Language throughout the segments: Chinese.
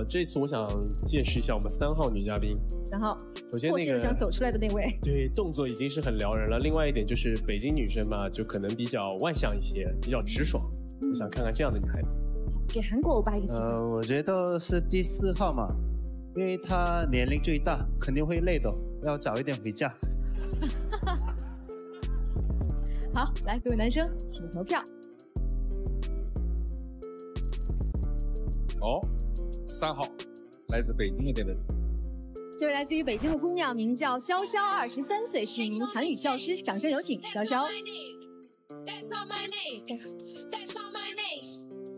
呃，这次我想见识一下我们三号女嘉宾。三号，首先那个想走出来的那位。对，动作已经是很撩人了。另外一点就是北京女生嘛，就可能比较外向一些，比较直爽。我想看看这样的女孩子。给韩国欧巴一个机会。呃，我觉得是第四号嘛，因为她年龄最大，肯定会累的，要早一点回家。好，来，各位男生，请投票。哦，三号，来自北京的人。这位来自于北京的姑娘名叫潇潇，二十三岁，是一名韩语教师。掌声有请潇潇。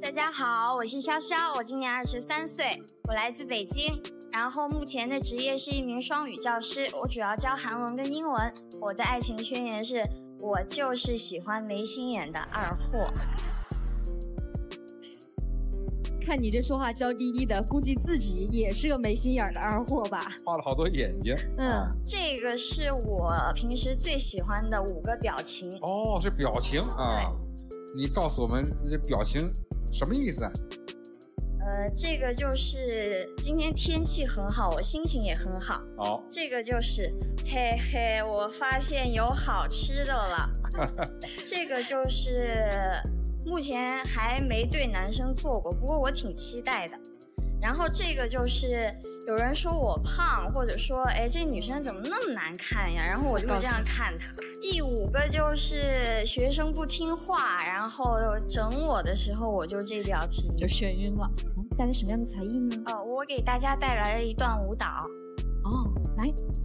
大家好，我是潇潇，我今年二十三岁，我来自北京，然后目前的职业是一名双语教师，我主要教韩文跟英文。我的爱情宣言是我就是喜欢没心眼的二货。看你这说话娇滴滴的，估计自己也是个没心眼的二货吧？画了好多眼睛。嗯，这个是我平时最喜欢的五个表情。哦，是表情啊！你告诉我们这表情什么意思？呃，这个就是今天天气很好，我心情也很好。好，这个就是嘿嘿，我发现有好吃的了。这个就是目前还没对男生做过，不过我挺期待的。然后这个就是有人说我胖，或者说哎这女生怎么那么难看呀？然后我就会这样看她。第五个就是学生不听话，然后整我的时候我就这表情，就眩晕了。嗯，带来什么样的才艺呢？呃，我给大家带来了一段舞蹈。哦，来，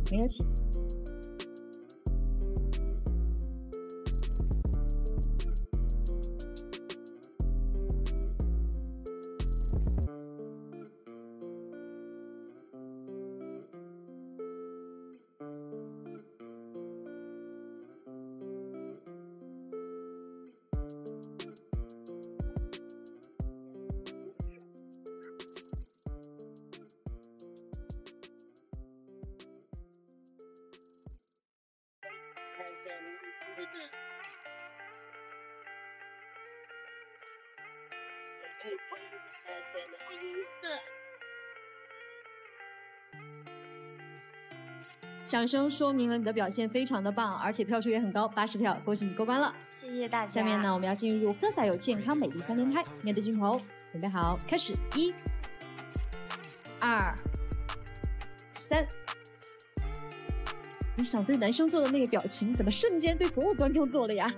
没有请。掌声说明了你的表现非常的棒，而且票数也很高，八十票，恭喜你过关了。谢谢大家。下面呢，我们要进入喝彩有健康美丽三连拍，面对镜头，准备好，开始，一、二、三。你想对男生做的那个表情，怎么瞬间对所有观众做了呀？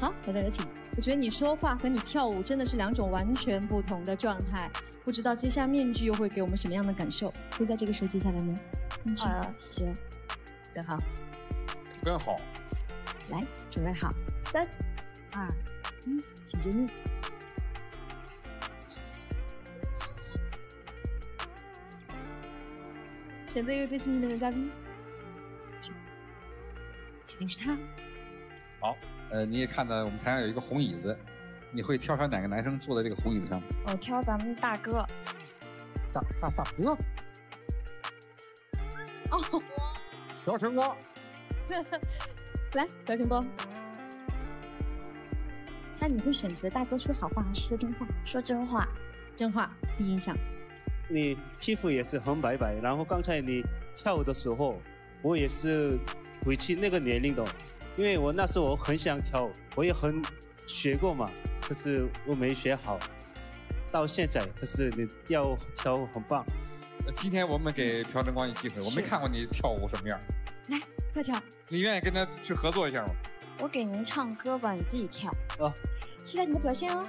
好，大家有请。我觉得你说话和你跳舞真的是两种完全不同的状态，不知道揭下面具又会给我们什么样的感受？会在这个时候接下来吗？呃，行，真好，真好。来，准备好，三、二、一，请揭幕。选择一位最幸运的男嘉宾，肯定是他。好，呃，你也看到我们台上有一个红椅子，你会挑选哪个男生坐在这个红椅子上？我挑咱们大哥。大大大哥。哦，小陈哥，来，小陈哥，那你会选择大哥说好话还是说真话？说真话，真话，第一印象。你皮肤也是很白白，然后刚才你跳舞的时候，我也是回去那个年龄的，因为我那时候我很想跳，我也很学过嘛，可是我没学好，到现在，可是你跳跳舞很棒。今天我们给朴正光一机会，我没看过你跳舞什么样。来，快跳！你愿意跟他去合作一下吗？我给您唱歌吧，你自己跳。哦，期待你的表现哦。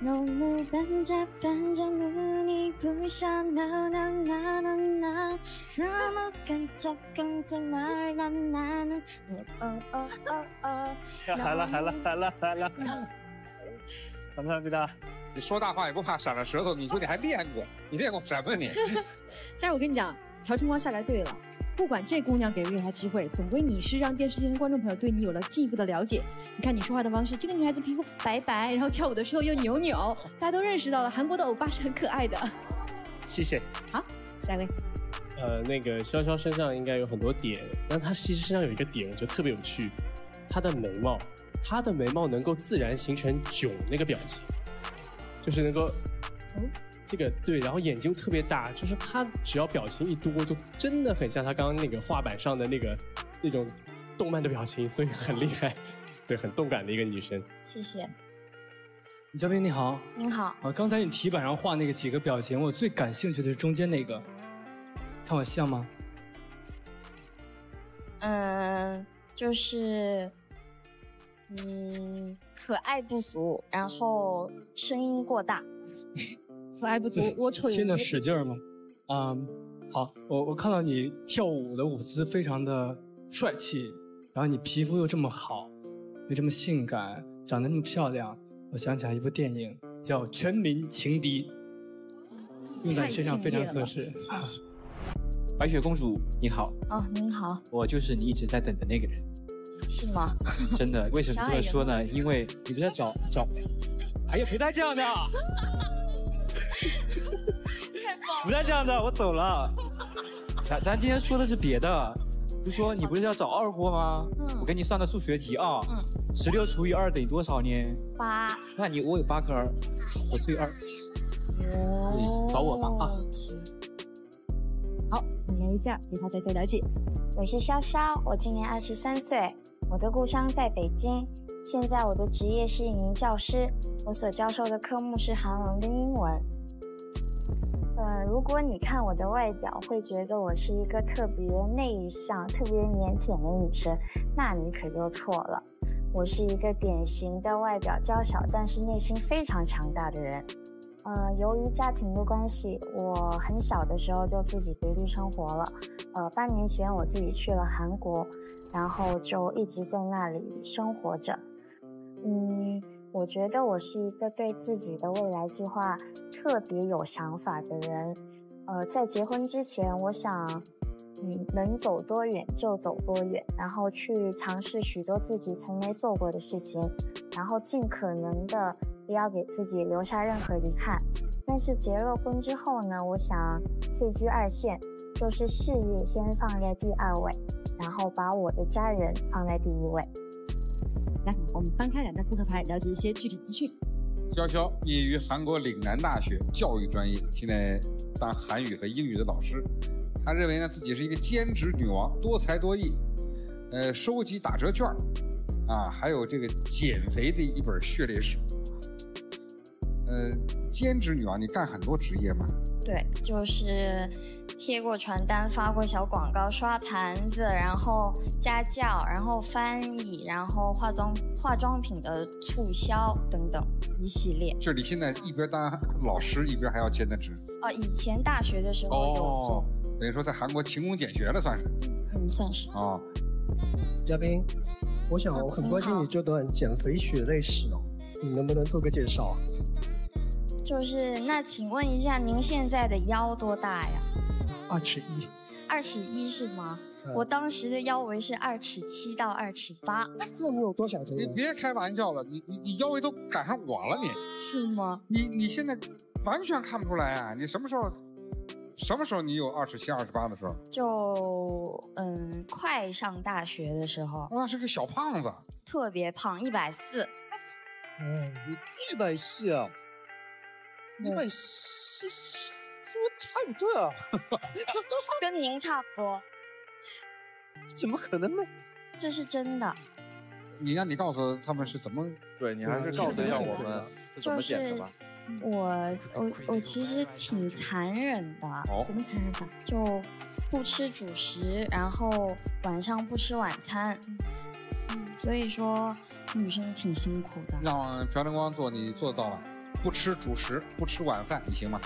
너무 반짝반짝 눈이 부셔 No no no no no 너무 깜짝 깜짝 놀란 나는 oh oh oh oh 来了来了来了来了， 怎么了，毕？你说大话也不怕闪着舌头？你说你还练过？你练过什么你？但是我跟你讲，朴春光下来对了。不管这姑娘给不给她机会，总归你是让电视机前的观众朋友对你有了进一步的了解。你看你说话的方式，这个女孩子皮肤白白，然后跳舞的时候又扭扭，大家都认识到了韩国的欧巴是很可爱的。谢谢。好，下一位。呃，那个潇潇身上应该有很多点，但她其实身上有一个点，我觉得特别有趣，她的眉毛。她的眉毛能够自然形成囧那个表情，就是能够这个对，然后眼睛特别大，就是她只要表情一多，就真的很像她刚刚那个画板上的那个那种动漫的表情，所以很厉害，对，很动感的一个女生。谢谢。女嘉宾你好，您好，啊，刚才你题板上画那个几个表情，我最感兴趣的是中间那个，看我像吗？嗯，就是，嗯，可爱不足，然后声音过大。可爱不足，我丑现在使劲儿吗？啊、好，我我看到你跳舞的舞姿非常的帅气，然后你皮肤又这么好，又这么性感，长得那么漂亮，我想起来一部电影叫《全民情敌》，用在你身上非常合适。啊白雪公主你好，哦，您好，我就是你一直在等的那个人，是吗？真的。为什么这么说呢？因为你不是在找找，哎呀别再这样的，不再这样的，我走了。咱咱今天说的是别的，就说你不是要找二货吗？嗯我给你算个数学题啊，嗯，十六除以二等于多少呢？八。那你我有八颗，我除以二，哦找我吧啊行好，我们聊一下，给他再做了解。我是潇潇，我今年二十三岁，我的故乡在北京，现在我的职业是一名教师，我所教授的科目是韩文跟英文。嗯，如果你看我的外表，会觉得我是一个特别内向、特别腼腆的女生，那你可就错了。我是一个典型的外表娇小，但是内心非常强大的人。呃，由于家庭的关系，我很小的时候就自己独立生活了。呃，半年前我自己去了韩国，然后就一直在那里生活着。嗯，我觉得我是一个对自己的未来计划特别有想法的人。呃，在结婚之前，我想，嗯，能走多远就走多远，然后去尝试许多自己从没做过的事情，然后尽可能的不要给自己留下任何遗憾。但是结了婚之后呢，我想退居二线，就是事业先放在第二位，然后把我的家人放在第一位。来，我们翻开两张扑克牌，了解一些具体资讯。潇潇毕业于韩国岭南大学教育专业，现在当韩语和英语的老师。他认为呢自己是一个兼职女王，多才多艺，呃，收集打折券儿啊，还有这个减肥的一本血泪史。呃，兼职女王，你干很多职业吗？对，就是贴过传单、发过小广告、刷盘子，然后家教，然后翻译，然后化妆化妆品的促销等等一系列。就是你现在一边当老师，一边还要兼的职。哦，以前大学的时候有做，哦，等于说在韩国勤工俭学了，算是嗯，算是。哦。嘉宾，我想我很关心你这段减肥血泪史哦，你能不能做个介绍啊？就是那，请问一下，您现在的腰多大呀？二尺一，二尺一是吗？嗯我当时的腰围是二尺七到二尺八，那你有多少斤啊？你别开玩笑了，你你你腰围都赶上我了，你是吗？你你现在完全看不出来啊！你什么时候什么时候你有二十七、二十八的时候？就嗯，快上大学的时候，那是个小胖子，特别胖，一百四。嗯，你一百四啊，一百四是我差不多啊，跟您差不多，怎么可能呢？这是真的。你让你告诉他们是怎么？对你还是告诉一下我们是怎么减的吧。我我我其实挺残忍的，哦怎么残忍法？就不吃主食，然后晚上不吃晚餐。所以说女生挺辛苦的。让朴正光做，你做得到吗？不吃主食，不吃晚饭，你行吗？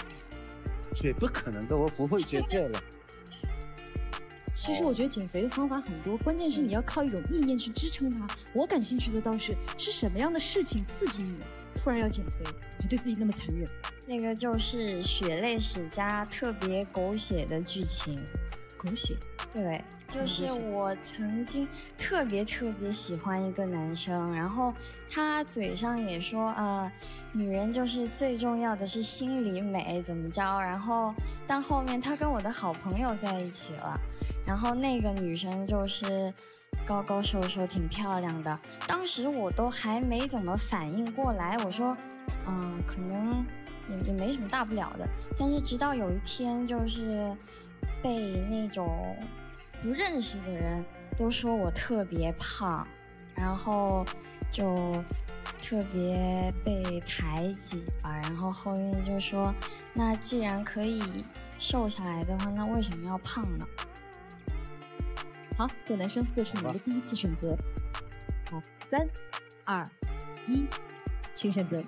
绝不可能的，我不会绝对了。其实我觉得减肥的方法很多，关键是你要靠一种意念去支撑它。我感兴趣的倒是是什么样的事情刺激你，突然要减肥，还对自己那么残忍？那个就是血泪史加特别狗血的剧情。狗血？对，就是我曾经特别特别喜欢一个男生，然后他嘴上也说，呃，女人就是最重要的是心里美，怎么着？然后但后面他跟我的好朋友在一起了，然后那个女生就是高高瘦瘦，挺漂亮的。当时我都还没怎么反应过来，我说，嗯、可能也也没什么大不了的。但是直到有一天，就是被那种不认识的人都说我特别胖，然后就特别被排挤吧。然后后面就说，那既然可以瘦下来的话，那为什么要胖呢？好，各位男生做出你们的第一次选择。好，三、二、一，请选择。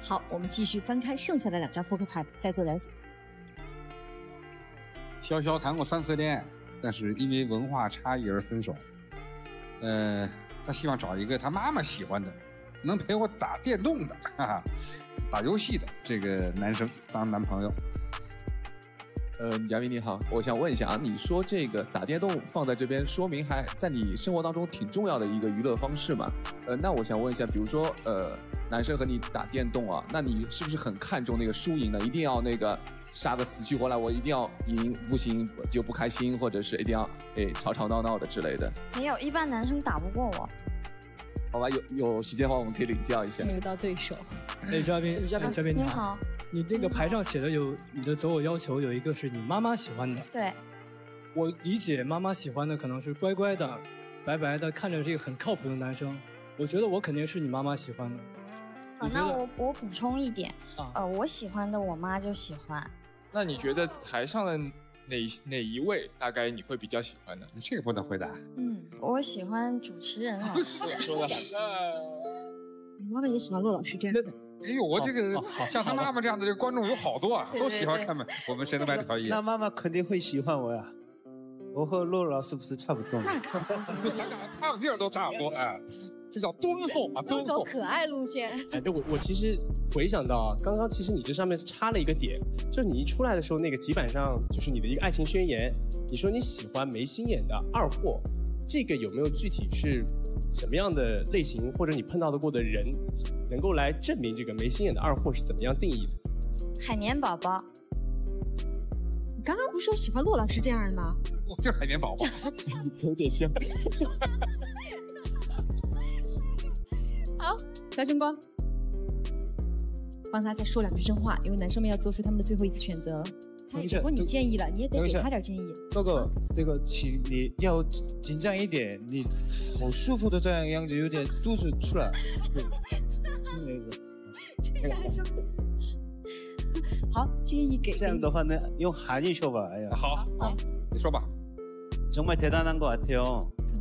好，我们继续翻开剩下的两张扑克牌，再做了解。潇潇谈过三次恋爱，但是因为文化差异而分手。呃，他希望找一个他妈妈喜欢的，能陪我打电动的，哈哈，打游戏的这个男生当男朋友。呃，嘉宾你好，我想问一下啊，你说这个打电动放在这边，说明还在你生活当中挺重要的一个娱乐方式嘛？呃，那我想问一下，比如说呃，男生和你打电动啊，那你是不是很看重那个输赢呢？一定要那个杀个死去活来，我一定要赢，不行就不开心，或者是一定要诶吵吵闹闹的之类的？没有，一般男生打不过我。好吧，有有时间的话，我们可以领教一下。进入到对手。哎，嘉宾，嘉宾，嘉宾，你好。你那个牌上写的有你的择偶要求，有一个是你妈妈喜欢的。对。我理解妈妈喜欢的可能是乖乖的、白白的，看着这个很靠谱的男生。我觉得我肯定是你妈妈喜欢的。啊，那我我补充一点，呃，我喜欢的我妈就喜欢。那你觉得台上的哪哪一位大概你会比较喜欢呢？这个不能回答。嗯，我喜欢主持人老师。说的好。你妈妈也喜欢骆老师这样的。哎呦，我这个像他妈妈这样的这个观众有好多啊，都喜欢看们我们谁能买条一？那妈妈肯定会喜欢我呀。我和骆老师不是差不多吗？就咱俩胖劲儿都差不多哎，这叫敦厚啊，敦厚。走可爱路线。哎，对我我其实回想到啊，刚刚其实你这上面插了一个点，就是你一出来的时候，那个题板上就是你的一个爱情宣言，你说你喜欢没心眼的二货，这个有没有具体是？什么样的类型或者你碰到的过的人，能够来证明这个没心眼的二货是怎么样定义的？海绵宝宝，你刚刚不是说喜欢骆老师这样的吗？我就是海绵宝宝，有点像。好，白晨光，帮他再说两句真话，因为男生们要做出他们的最后一次选择。如果你建议了，你也得给他点建议。哥哥，那个，请你要紧张一点，你好舒服的这样样子，有点肚子出来。是那个。这个好，建议给。这样的话呢，用韩语说吧。哎呀。好，好，你说吧。정말대단한것같아요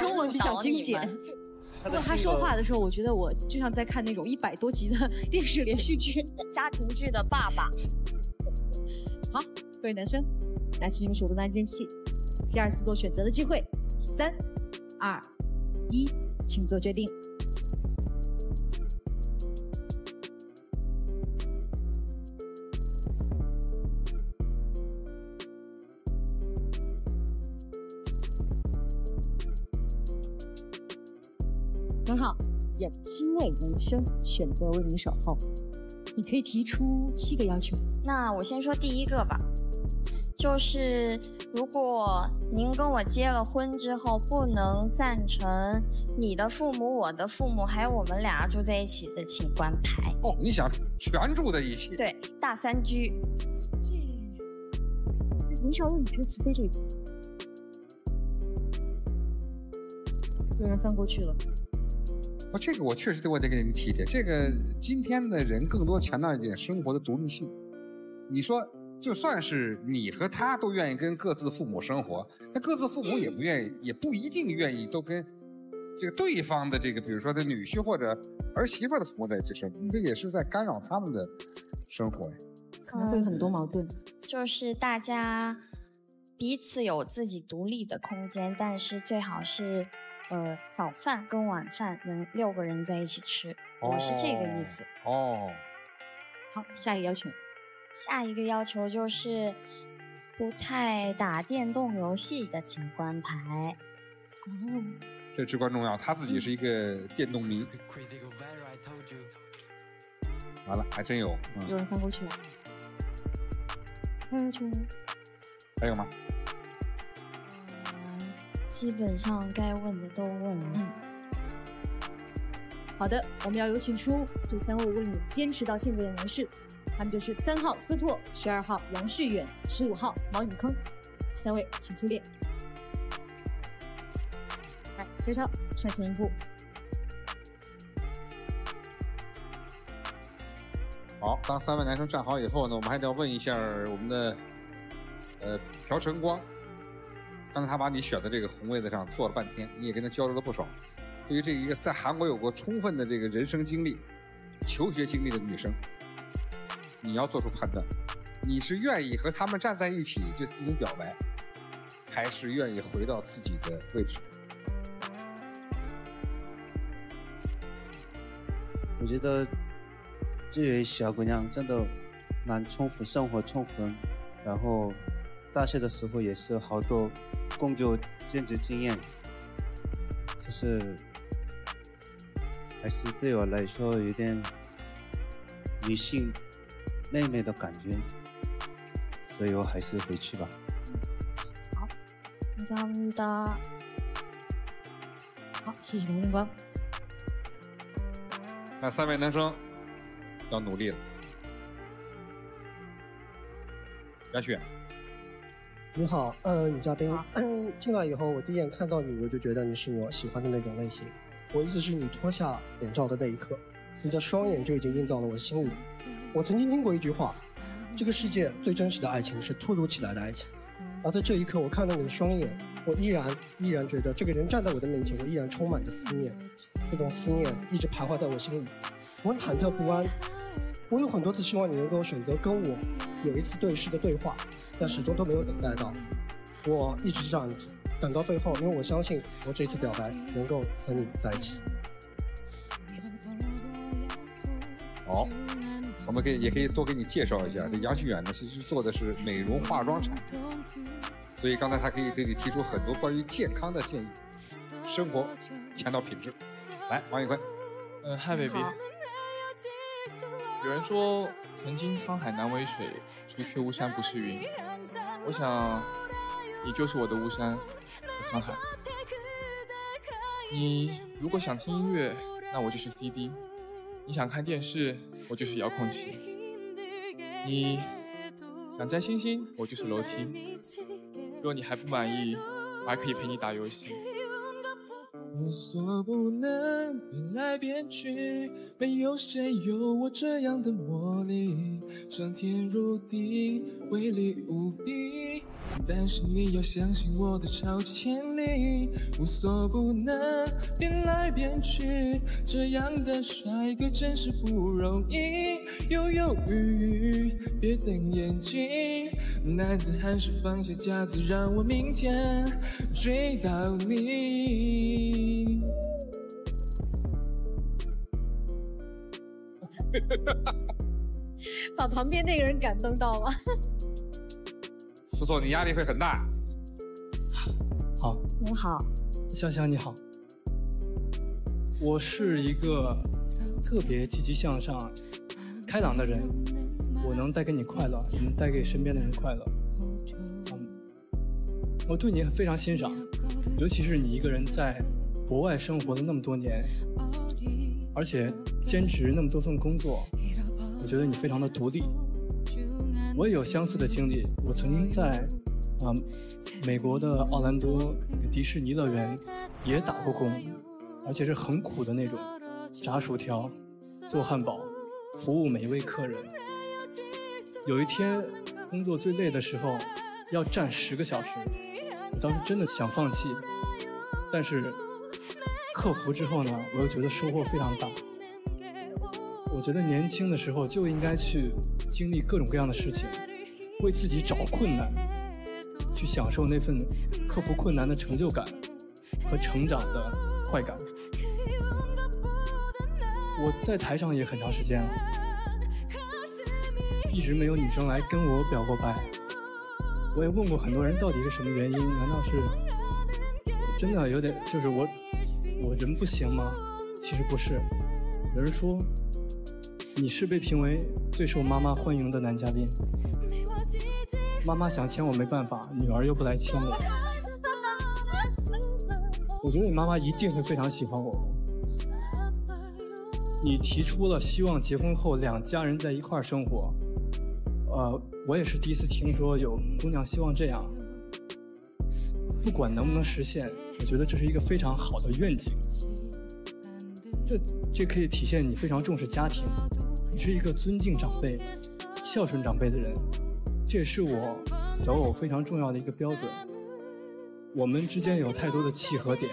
中文比较精简。不过他说话的时候，我觉得我就像在看那种一百多集的电视连续剧，家庭剧的爸爸。好，各位男生，拿起你们手中的按键器，第二次做选择的机会，三、二、一，请做决定。很好，有七位男生选择为您守候。你可以提出七个要求。那我先说第一个吧，就是如果您跟我结了婚之后，不能赞成你的父母、我的父母还有我们俩住在一起的，请关牌。哦，你想全住在一起？对，大三居。这很少有女生起飞这个。有人翻过去了。这个我确实得我得给你提提。这个今天的人更多强调一点生活的独立性。你说，就算是你和他都愿意跟各自父母生活，那各自父母也不愿意，也不一定愿意都跟这个对方的这个，比如说的女婿或者儿媳妇的父母在一起生活，这也是在干扰他们的生活呀。可能会有很多矛盾。就是大家彼此有自己独立的空间，但是最好是呃早饭跟晚饭能六个人在一起吃，我是这个意思。哦，好，下一个要求，下一个要求就是不太打电动游戏的请关牌。哦，这至关重要。他自己是一个电动迷。完了，还真有。嗯有人翻过去了。翻过去了。还有吗？基本上该问的都问了。好的，我们要有请出这三位为你坚持到现在的人士，他们就是三号司拓、十二号杨旭远、十五号毛永坑，三位请出列。来，小超上前一步。好，当三位男生站好以后呢，我们还得要问一下我们的呃朴晨光。刚才他把你选的这个红位子上坐了半天，你也跟他交流了不少。对于这一个在韩国有过充分的这个人生经历、求学经历的女生，你要做出判断：你是愿意和他们站在一起就进行表白，还是愿意回到自己的位置？我觉得这位小姑娘真的蛮丰富生活充分，然后大学的时候也是好多工作兼职经验，可是还是对我来说有点女性妹妹的感觉，所以我还是回去吧。 감사합니다。好，谢谢彭正光。那三位男生要努力了。杨旭， 你好，嗯，女嘉宾，嗯，进来以后，我第一眼看到你，我就觉得你是我喜欢的那种类型。我意思是你脱下眼罩的那一刻，你的双眼就已经映到了我心里。我曾经听过一句话，这个世界最真实的爱情是突如其来的爱情。而在这一刻，我看到你的双眼，我依然依然觉得这个人站在我的面前，我依然充满着思念，这种思念一直徘徊在我心里，我很忐忑不安。我有很多次希望你能够选择跟我有一次对视的对话，但始终都没有等待到。我一直这样等到最后，因为我相信我这次表白能够和你在一起。好，我们可以也可以多给你介绍一下，这杨旭远呢，其实做的是美容化妆产品，所以刚才他可以对你提出很多关于健康的建议，生活强调品质。来，王宇坤，嗯，Hi baby。有人说，曾经沧海难为水，除却巫山不是云。我想，你就是我的巫山和沧海。你如果想听音乐，那我就是 CD；你想看电视，我就是遥控器；你想摘星星，我就是楼梯。若你还不满意，我还可以陪你打游戏。无所不能，变来变去，没有谁有我这样的魔力，上天入地，威力无比。但是你要相信我的超级潜力，无所不能，变来变去，这样的帅哥真是不容易。犹犹豫豫，别瞪眼睛，男子汉是放下架子，让我明天追到你。把旁边那个人感动到了。思拓，你压力会很大。好，您好，香香你好，我是一个特别积极向上、开朗的人，我能带给你快乐，也能带给身边的人快乐。嗯，我对你非常欣赏，尤其是你一个人在国外生活了那么多年，而且兼职那么多份工作，我觉得你非常的独立。我也有相似的经历，我曾经在啊、美国的奥兰多迪士尼乐园也打过工，而且是很苦的那种，炸薯条、做汉堡、服务每一位客人。有一天工作最累的时候，要站十个小时，我当时真的想放弃，但是克服之后呢，我又觉得收获非常大。我觉得年轻的时候就应该去经历各种各样的事情，为自己找困难，去享受那份克服困难的成就感和成长的快感。我在台上也很长时间了，一直没有女生来跟我表过白。我也问过很多人，到底是什么原因？难道是真的有点就是我我人不行吗？其实不是，有人说你是被评为最受妈妈欢迎的男嘉宾，妈妈想签我没办法，女儿又不来签我。我觉得你妈妈一定会非常喜欢我。你提出了希望结婚后两家人在一块儿生活，呃，我也是第一次听说有姑娘希望这样。不管能不能实现，我觉得这是一个非常好的愿景。这这可以体现你非常重视家庭，你是一个尊敬长辈、孝顺长辈的人，这也是我择偶非常重要的一个标准。我们之间有太多的契合点，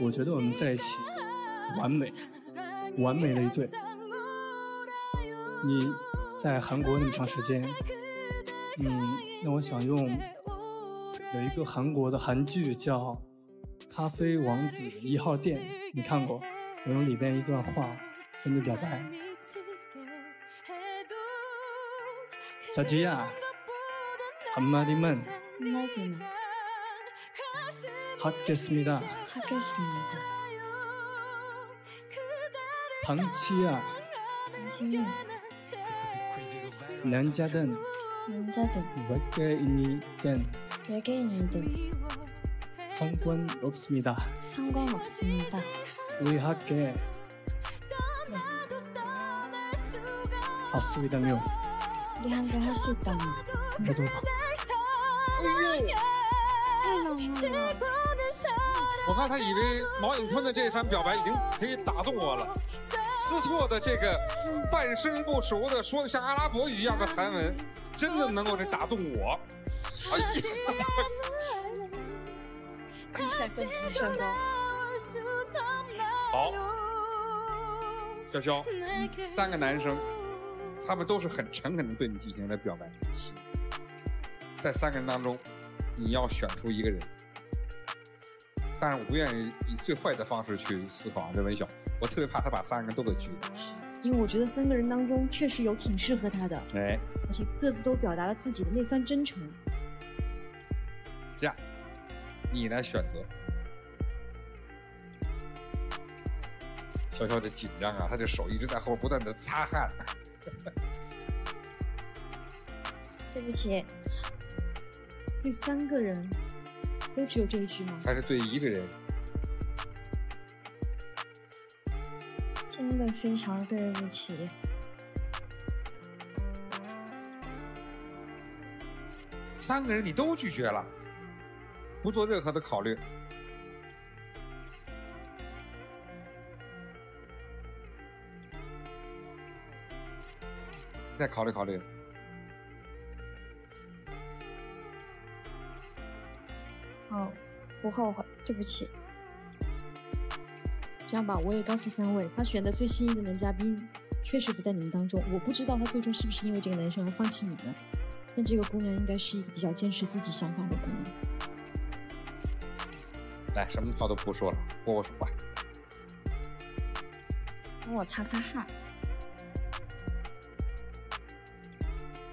我觉得我们在一起完美。完美的一对。你在韩国那么长时间，嗯，那我想用有一个韩国的韩剧叫《咖啡王子一号店》，你看过？我用里边一段话跟你表白。 자지야 한마디만 한마디만. 하겠습니다. 하겠습니다. 당치야 당신은 남자든 남자든 외계인이든 외계인이든 상관 없습니다. 상관 없습니다. 우리 함께 할수 있다며 우 리 함께 할 수 있다면 계속 我刚才以为毛颖春的这一番表白已经可以打动我了，思错的这个半生不熟的说的像阿拉伯语一样的韩文，真的能够这打动我。哎呀，低声跟低声高。好，潇潇，三个男生， 他们都是很诚恳的对你进行了表白，在三个人当中，你要选出一个人。但是我不愿意以最坏的方式去思考这文晓，我特别怕他把三个人都给拒了。因为我觉得三个人当中确实有挺适合他的，哎，而且各自都表达了自己的那番真诚。这样，你来选择。潇潇这紧张啊，他这手一直在后边不断的擦汗。对不起，对三个人都只有这一句吗？还是对一个人？真的非常对不起。三个人你都拒绝了，不做任何的考虑。再考虑考虑。哦，不后悔，对不起。这样吧，我也告诉三位，他选的最心仪的男嘉宾确实不在你们当中。我不知道他最终是不是因为这个男生而放弃你们，但这个姑娘应该是一个比较坚持自己想法的姑娘。来，什么话都不说了，握握手吧。帮我擦擦汗。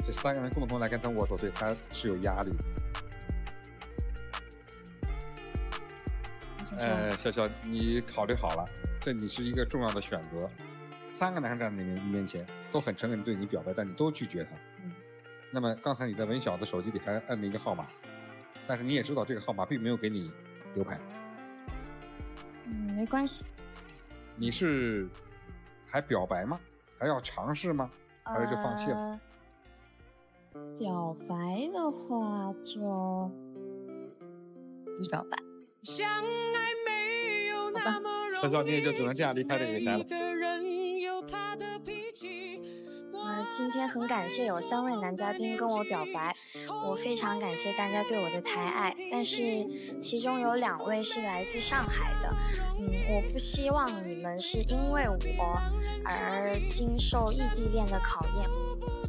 这三个人共同来跟他握手，对他是有压力的。呃，潇潇，你考虑好了，这你是一个重要的选择。三个男生站在你面面前，都很诚恳对你表白，但你都拒绝他。嗯。那么刚才你在文晓的手机里还摁了一个号码，但是你也知道这个号码并没有给你留牌。嗯，没关系。你是还表白吗？还要尝试吗？还是就放弃了？呃表白的话就不表白。好吧，潇潇，你也就只能这样离开这个台了。那，今天很感谢有三位男嘉宾跟我表白，我非常感谢大家对我的抬爱。但是其中有两位是来自上海的，嗯，我不希望你们是因为我而经受异地恋的考验。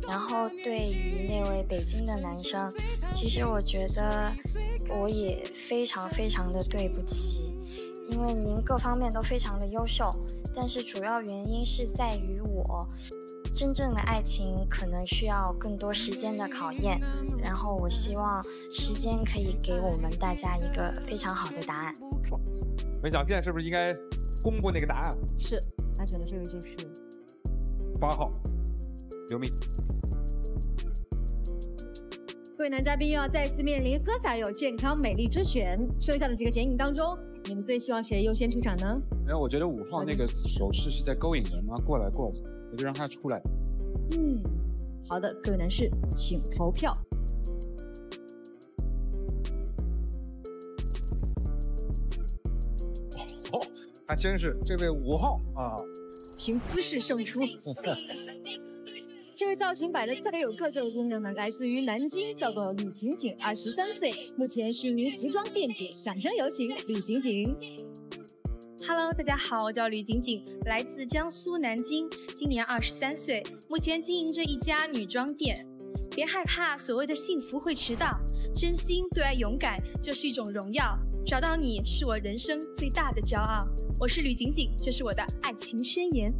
然后对于那位北京的男生，其实我觉得我也非常非常的对不起，因为您各方面都非常的优秀，但是主要原因是在于我。真正的爱情可能需要更多时间的考验，然后我希望时间可以给我们大家一个非常好的答案。文小骗是不是应该公布那个答案？是，他选的这位就是八号，刘敏。各位男嘉宾又要再次面临喝洒有健康美丽之选，剩下的几个剪影当中，你们最希望谁优先出场呢？没有，我觉得五号那个手势是在勾引人吗？过来过来，我就让他出来。嗯，好的，各位男士，请投票。哦，还真是这位五号啊，凭姿势胜出。这位造型摆的特别有特色的姑娘呢，来自于南京，叫做吕景景，二十三岁，目前是一名服装店主。掌声有请吕景景。Hello，大家好，我叫吕景景，来自江苏南京，今年二十三岁，目前经营着一家女装店。别害怕，所谓的幸福会迟到，真心对爱勇敢就是一种荣耀。找到你是我人生最大的骄傲。我是吕景景，这是我的爱情宣言。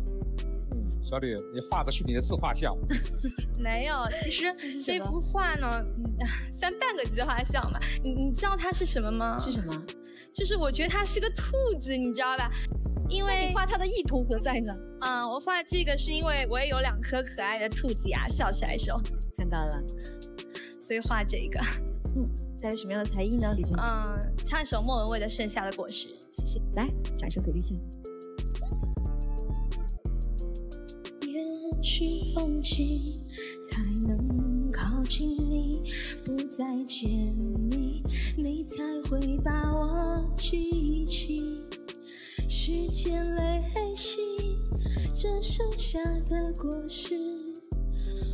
小吕，你画的是你的自画像？没有，其实 这幅画呢，嗯算半个自画像吧。你你知道它是什么吗？是什么？就是我觉得它是个兔子，你知道吧？因为你画它的意图何在呢？嗯，我画这个是因为我也有两颗可爱的兔子牙，笑起来的时候看到了，所以画这个。嗯，带来什么样的才艺呢？李静？嗯，唱一首莫文蔚的《盛夏的果实》，谢谢。来，掌声鼓励一去。放弃才能靠近你，不再见你，你才会把我记起。时间累积这剩下的果实，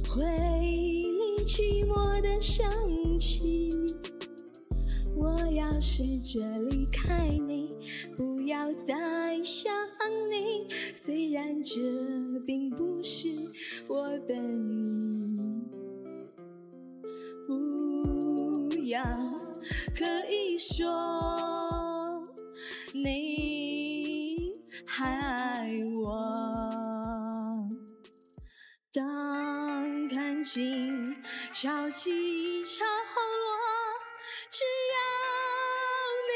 回忆里寂寞的香气。我要试着离开你，不要再想你。虽然这并不是我的你，不要可以说你还爱我。当看尽潮起潮落，只要你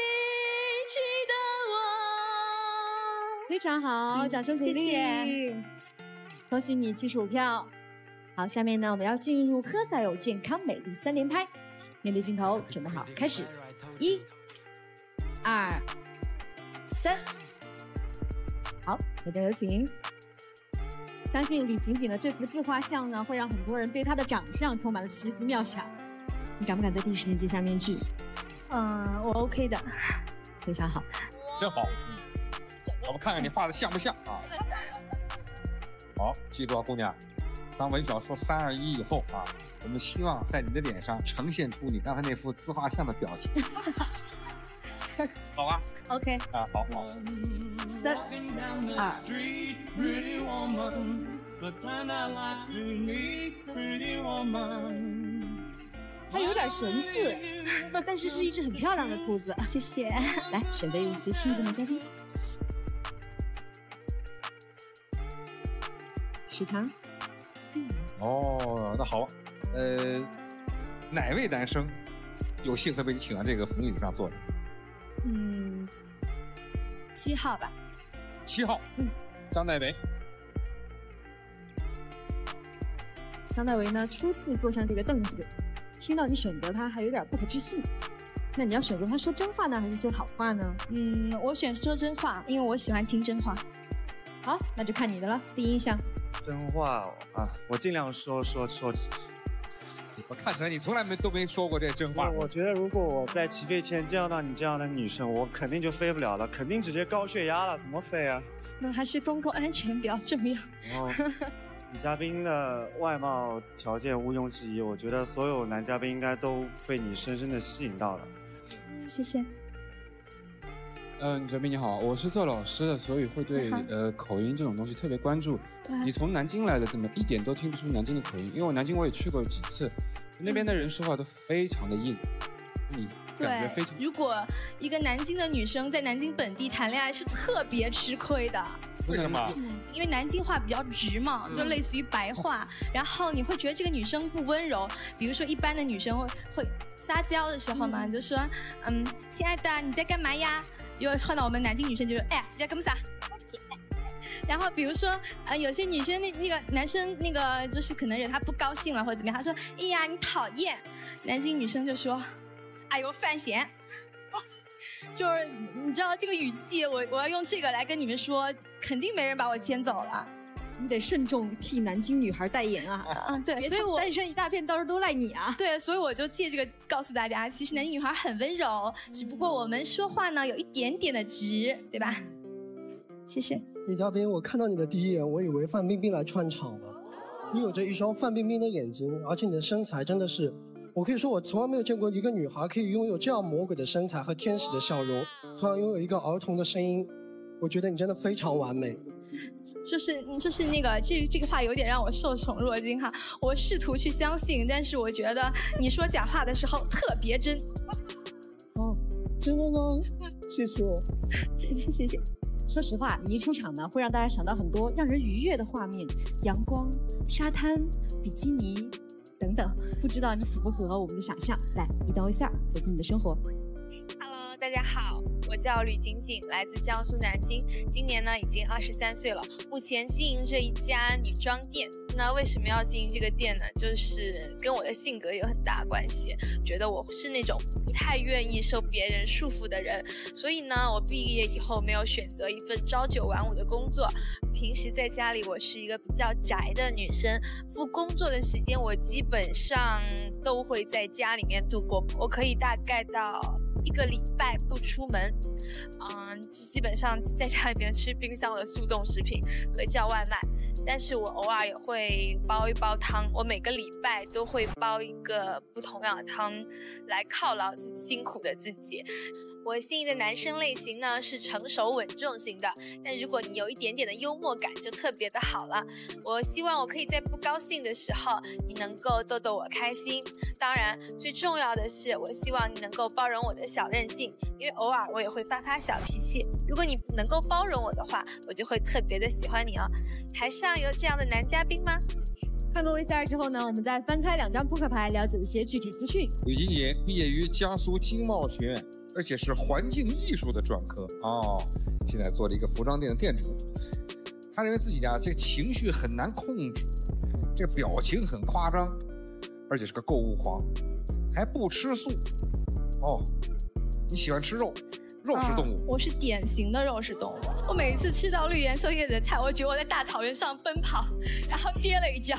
记得我。非常好，掌声鼓励。谢谢恭喜你七十五票。好，下面呢，我们要进入喝洒有健康美丽三连拍。面对镜头，准备好，开始，一、二、三。好，大家有请。相信李晴晴的这幅自画像呢，会让很多人对她的长相充满了奇思妙想。你敢不敢在第一时间揭下面具？嗯，我 OK 的。非常好。真好。我们看看你画的像不像啊？好，记住啊，姑娘，当文晓说三二一以后啊，我们希望在你的脸上呈现出你刚才那副自画像的表情，好吧？OK。啊，好好。三、二、它有点神似，但是是一只很漂亮的兔子。谢谢。来，选备最新一个男嘉宾，是他。哦，那好，呃，哪位男生有幸会被你请到这个红椅子上坐着？嗯，七号吧。七号，嗯，张代为。张大为呢，初次坐上这个凳子，听到你选择他，还有点不可置信。那你要选择他说真话呢，还是说好话呢？嗯，我选说真话，因为我喜欢听真话。好，那就看你的了。第一印象，真话啊，我尽量说说说。我看起来你从来没都没说过这真话。我觉得如果我在起飞前见到你这样的女生，我肯定就飞不了了，肯定直接高血压了，怎么飞啊？那还是公共安全比较重要。哦，女嘉宾的外貌条件毋庸置疑，我觉得所有男嘉宾应该都被你深深的吸引到了。谢谢。嗯，嘉宾你好，我是做老师的，所以会对呃口音这种东西特别关注。对你从南京来的，怎么一点都听不出南京的口音？因为我南京我也去过几次，那边的人说话都非常的硬，你感觉非常。如果一个南京的女生在南京本地谈恋爱是特别吃亏的。为什么？因为南京话比较直嘛，就类似于白话，然后你会觉得这个女生不温柔。比如说，一般的女生会会撒娇的时候嘛，就说，嗯，亲爱的，你在干嘛呀？如果换到我们南京女生就是，哎，你在干嘛啥？然后比如说，呃，有些女生那那个男生那个就是可能惹她不高兴了或者怎么样，她说，哎呀，你讨厌。南京女生就说，哎呦，范闲。就是你知道这个语气，我我要用这个来跟你们说，肯定没人把我牵走了。你得慎重替南京女孩代言啊！啊，对，所以我单身一大片，到时候都赖你啊！对，所以我就借这个告诉大家，其实南京女孩很温柔，只不过我们说话呢有一点点的直，对吧？谢谢。李嘉宾，我看到你的第一眼，我以为范冰冰来串场了。你有着一双范冰冰的眼睛，而且你的身材真的是，我可以说我从来没有见过一个女孩可以拥有这样魔鬼的身材和天使的笑容，同样拥有一个儿童的声音。我觉得你真的非常完美。就是就是那个这这个话有点让我受宠若惊哈，我试图去相信，但是我觉得你说假话的时候特别真。哦，真的吗？谢谢。谢谢谢。说实话，你一出场呢，会让大家想到很多让人愉悦的画面，阳光、沙滩、比基尼等等。不知道你符不符合我们的想象？来，一刀一下，走进你的生活。Hello，大家好，我叫吕景景，来自江苏南京，今年呢已经二十三岁了，目前经营着一家女装店。那为什么要经营这个店呢？就是跟我的性格有很大关系，觉得我是那种不太愿意受别人束缚的人，所以呢，我毕业以后没有选择一份朝九晚五的工作，平时在家里我是一个比较宅的女生，不工作的时间我基本上都会在家里面度过，我可以大概到。一个礼拜不出门，嗯，基本上在家里面吃冰箱的速冻食品和叫外卖。但是我偶尔也会煲一煲汤，我每个礼拜都会煲一个不同样的汤，来犒劳自己辛苦的自己。我心仪的男生类型呢是成熟稳重型的，但如果你有一点点的幽默感，就特别的好了。我希望我可以在不高兴的时候，你能够逗逗我开心。当然，最重要的是，我希望你能够包容我的小任性，因为偶尔我也会发发小脾气。如果你能够包容我的话，我就会特别的喜欢你哦。台上有这样的男嘉宾吗？看过 VCR 之后呢，我们再翻开两张扑克牌，了解一些具体资讯。吕金杰毕业于江苏经贸学院，而且是环境艺术的专科哦。现在做了一个服装店的店主。他认为自己呀，这个情绪很难控制，这个表情很夸张，而且是个购物狂，还不吃素。哦，你喜欢吃肉？肉食动物。啊我是典型的肉食动物。我每次吃到绿颜色叶子的菜，我觉得我在大草原上奔跑，然后跌了一跤，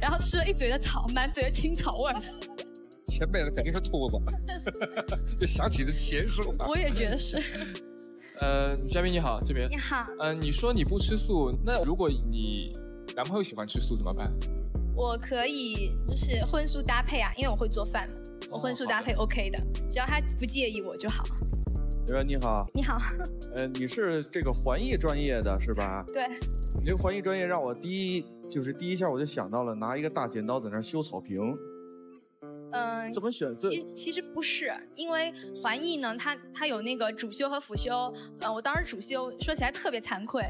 然后吃了一嘴的草，满嘴的青草味儿。前辈子肯定是兔子，就想起的前生。我也觉得是。呃，女嘉宾你好，这边。你好。呃，你说你不吃素，那如果你男朋友喜欢吃素怎么办？我可以就是荤素搭配啊，因为我会做饭嘛，我荤素搭配 OK 的，只要他不介意我就好。刘源你好，你好，呃，你是这个环艺专业的是吧？对，你这个环艺专业让我第一就是第一下我就想到了拿一个大剪刀在那儿修草坪。嗯，怎么选择其其实不是，因为环艺呢，它它有那个主修和辅修。呃，我当时主修，说起来特别惭愧，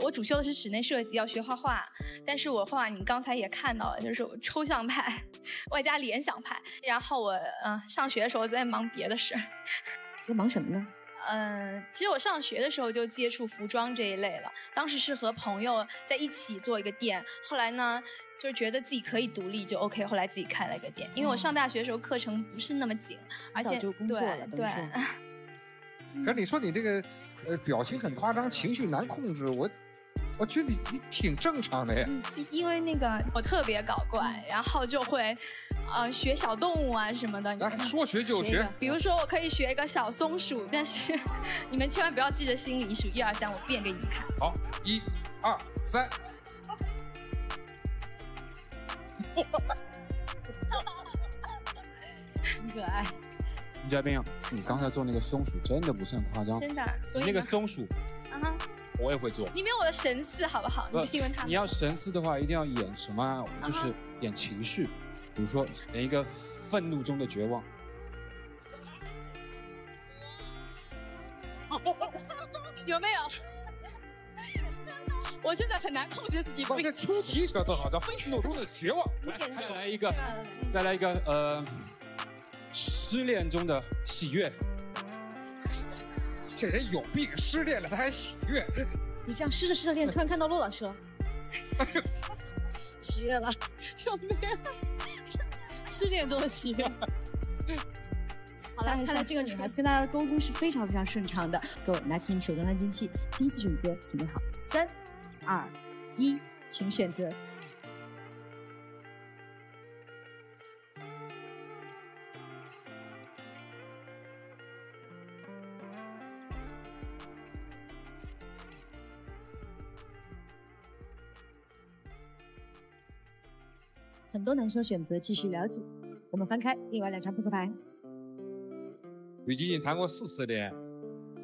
我主修的是室内设计，要学画画。但是我画你刚才也看到了，就是抽象派 外加联想派。然后我嗯、呃上学的时候在忙别的事。在忙什么呢？嗯，其实我上学的时候就接触服装这一类了，当时是和朋友在一起做一个店，后来呢，就是觉得自己可以独立就 OK，后来自己开了一个店。因为我上大学的时候课程不是那么紧，而且就工作了对对 可是你说你这个呃表情很夸张，情绪难控制，我我觉得你你挺正常的呀。因因为那个我特别搞怪，然后就会呃学小动物啊什么的。你看说学就学。比如说我可以学一个小松鼠，但是你们千万不要记着心里数一二三，我变给你们看。好，一、二、三。很可爱。女嘉宾，你刚才做那个松鼠真的不算夸张，真的所以你那个松鼠我也会做。你没有我的神似好不好？你不信问他。你要神似的话，一定要演什么啊？就是演情绪，比如说演一个愤怒中的绝望。有没有？我真的很难控制自己。这出题者都好的愤怒中的绝望。来，再来一个，再来一个，呃，失恋中的喜悦。这人有病，失恋了他还喜悦。你这样失着失着恋，突然看到陆老师了。喜悦了，有没有？失恋中的喜悦。好了，看来这个女孩子跟大家的沟通是非常非常顺畅的。各位，拿起你们手中的监器，第一次选歌准备好，三、二、一，请选择。多男生选择继续了解。我们翻开另外两张扑克牌，吕晶晶谈过四次恋爱，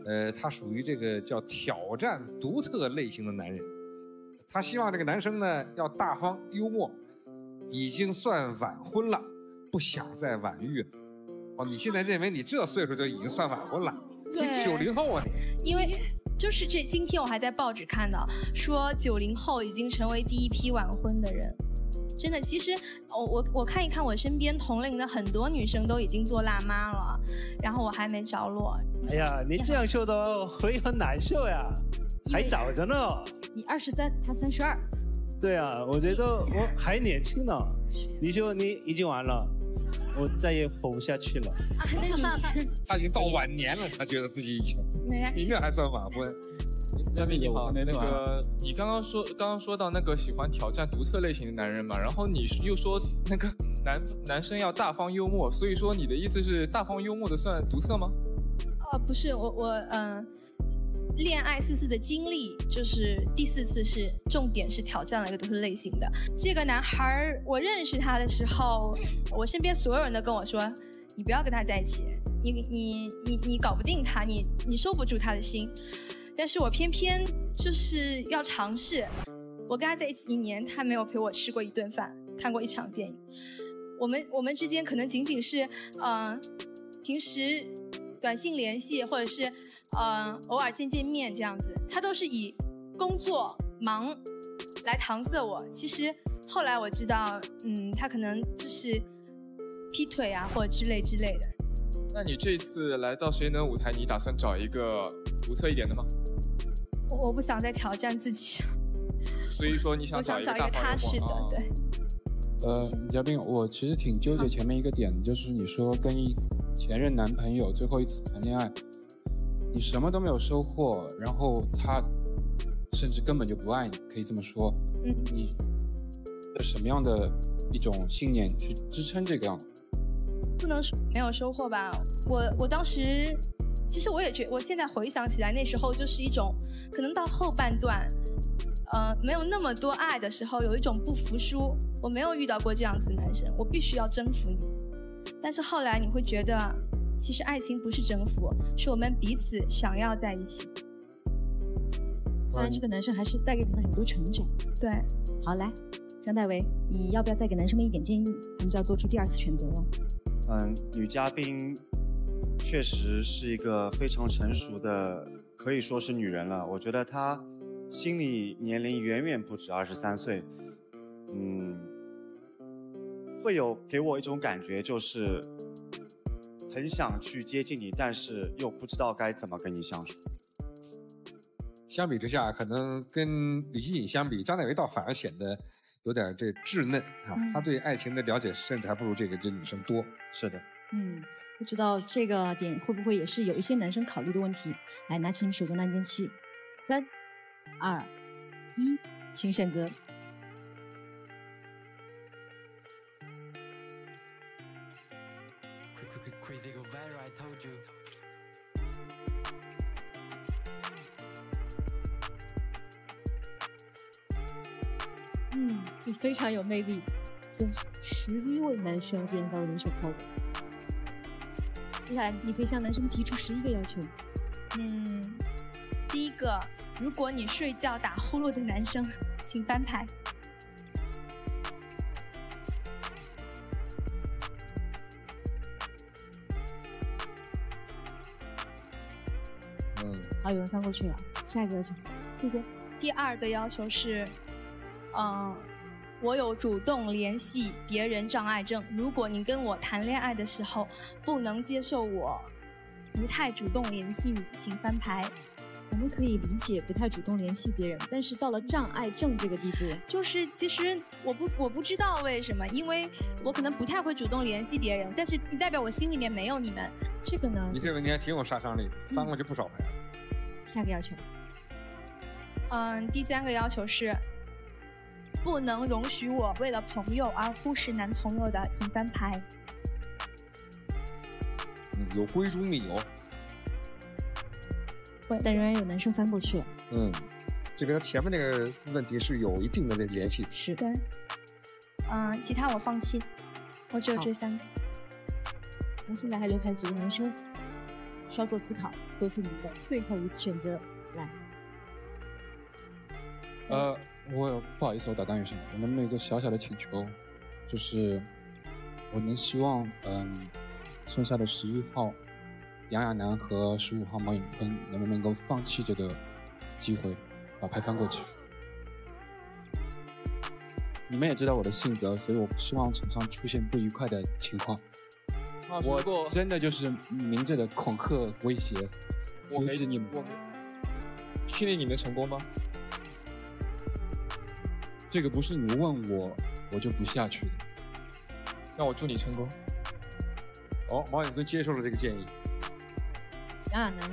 呃，他属于这个叫挑战独特类型的男人。他希望这个男生呢要大方幽默，已经算晚婚了，不想再晚育了。哦，你现在认为你这岁数就已经算晚婚了？你对九零后啊你？因为就是这今天我还在报纸看到说九零后已经成为第一批晚婚的人。真的，其实我我我看一看我身边同龄的很多女生都已经做辣妈了，然后我还没着落。哎呀，你这样秀的会很难受呀，还早着呢。你二十三，他三十二，对啊，我觉得我还年轻呢。你说你已经完了，我再也活不下去了。啊，那你 他已经到晚年了，他觉得自己已经，没你这还算晚婚？嘉宾你好，那那个你刚刚说刚刚说到那个喜欢挑战独特类型的男人嘛，然后你又说那个男男生要大方幽默，所以说你的意思是大方幽默的算独特吗？哦，不是我我嗯、恋爱四次的经历，就是第四次是重点是挑战了一个独特类型的。这个男孩，我认识他的时候，我身边所有人都跟我说，你不要跟他在一起，你你你你搞不定他，你你收不住他的心。但是我偏偏就是要尝试。我跟他在一起一年，他没有陪我吃过一顿饭，看过一场电影。我们我们之间可能仅仅是，呃，平时短信联系，或者是呃偶尔见见面这样子。他都是以工作忙来搪塞我。其实后来我知道，嗯，他可能就是劈腿啊，或者之类之类的。那你这次来到谁能舞台，你打算找一个独特一点的吗？我我不想再挑战自己，所以说你想找一个一个踏实的，对。呃，李嘉宾，我其实挺纠结前面一个点，就是你说跟一前任男朋友最后一次谈恋爱，你什么都没有收获，然后他甚至根本就不爱你，可以这么说。嗯，你什么样的一种信念去支撑这个样？不能说没有收获吧。我我当时，其实我也觉，我现在回想起来，那时候就是一种，可能到后半段，呃，没有那么多爱的时候，有一种不服输。我没有遇到过这样子的男生，我必须要征服你。但是后来你会觉得，其实爱情不是征服，是我们彼此想要在一起。看来这个男生还是带给你们很多成长。对，好来，张大为，你要不要再给男生们一点建议？他们就要做出第二次选择了。嗯，女嘉宾确实是一个非常成熟的，可以说是女人了。我觉得她心理年龄远远不止二十三岁，嗯，会有给我一种感觉，就是很想去接近你，但是又不知道该怎么跟你相处。相比之下，可能跟李欣颖相比，张大为倒反而显得有点这稚嫩啊。嗯他对爱情的了解，甚至还不如这个这女生多。是的，嗯，不知道这个点会不会也是有一些男生考虑的问题？来，拿起你们手中的按键器，三、二、一，请选择。嗯，你非常有魅力。这十一位男生点到人手扣。接接下来你可以向男生提出十一个要求。嗯，第一个，如果你睡觉打呼噜的男生，请翻牌。嗯，好，有人翻过去了。下一个要求，谢谢。第二个要求是，嗯、我有主动联系别人障碍症。如果你跟我谈恋爱的时候不能接受我不太主动联系你，请翻牌。我们可以理解不太主动联系别人，但是到了障碍症这个地步，就是其实我不我不知道为什么，因为我可能不太会主动联系别人，但是不代表我心里面没有你们。这个呢你这个问题还挺有杀伤力的，翻过去不少牌。下个要求，嗯，第三个要求是，不能容许我为了朋友而忽视男朋友的，请翻牌。嗯，有闺中密友。但仍然有男生翻过去了。嗯，这跟前面那个问题是有一定的这联系。是对。嗯，其他我放弃，我只有这三个。那现在还留牌几个男生，稍作思考，做出你的最后一次选择。来，呃，我不好意思，我打断一下，我能不能有一个小小的请求，就是我能希望，嗯，剩下的十一号杨亚楠和十五号毛颖坤能不能够放弃这个机会，把牌翻过去。你们也知道我的性格，所以我不希望场上出现不愉快的情况。我真的就是明着的恐吓威胁，阻止你们。我没训练你们成功吗？这个不是你问我，我就不下去的。那我祝你成功。哦，毛颖坤接受了这个建议。杨亚楠，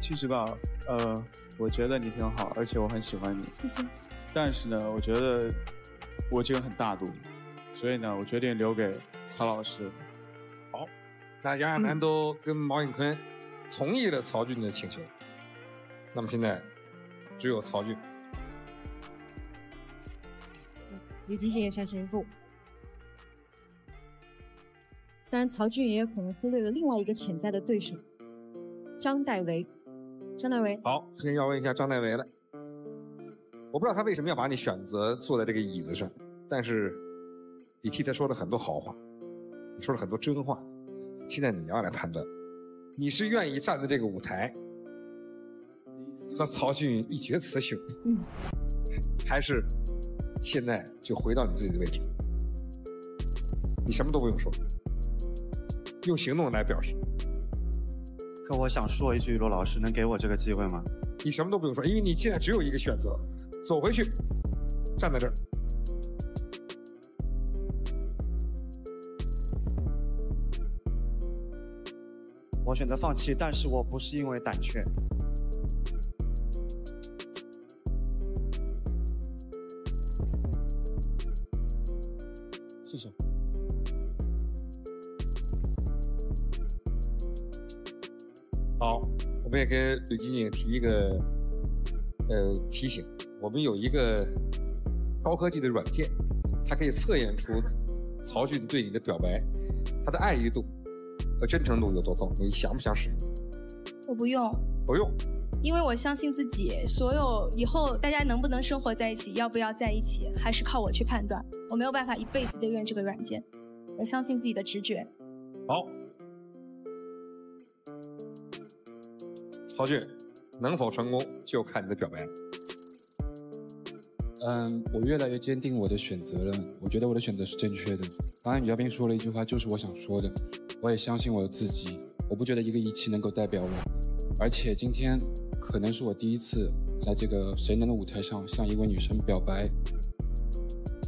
其实吧，呃，我觉得你挺好，而且我很喜欢你。谢谢。但是呢，我觉得我这个人很大度，所以呢，我决定留给曹老师。好，那杨亚楠都跟毛颖坤同意了曹俊的请求，那么现在只有曹俊。李晶晶也上前一步。当然，曹俊也有可能忽略了另外一个潜在的对手，张代维。张代维，好，首先要问一下张代维了。我不知道他为什么要把你选择坐在这个椅子上，但是你替他说了很多好话，你说了很多真话。现在你要来判断，你是愿意站在这个舞台和曹俊一决雌雄，嗯，还是现在就回到你自己的位置？你什么都不用说，用行动来表示。可我想说一句，罗老师，能给我这个机会吗？你什么都不用说，因为你现在只有一个选择，走回去，站在这儿。我选择放弃，但是我不是因为胆怯。也跟吕晶晶提一个呃提醒，我们有一个高科技的软件，它可以测验出曹俊对你的表白，他的爱意度和真诚度有多高，你想不想使用？我不用，不用。因为我相信自己，所有以后大家能不能生活在一起，要不要在一起，还是靠我去判断。我没有办法一辈子都用这个软件，我相信自己的直觉。好，曹俊能否成功，就看你的表白。嗯，我越来越坚定我的选择了。我觉得我的选择是正确的。刚才女嘉宾说了一句话，就是我想说的。我也相信我自己。我不觉得一个仪器能够代表我。而且今天可能是我第一次在这个谁能的舞台上向一位女生表白。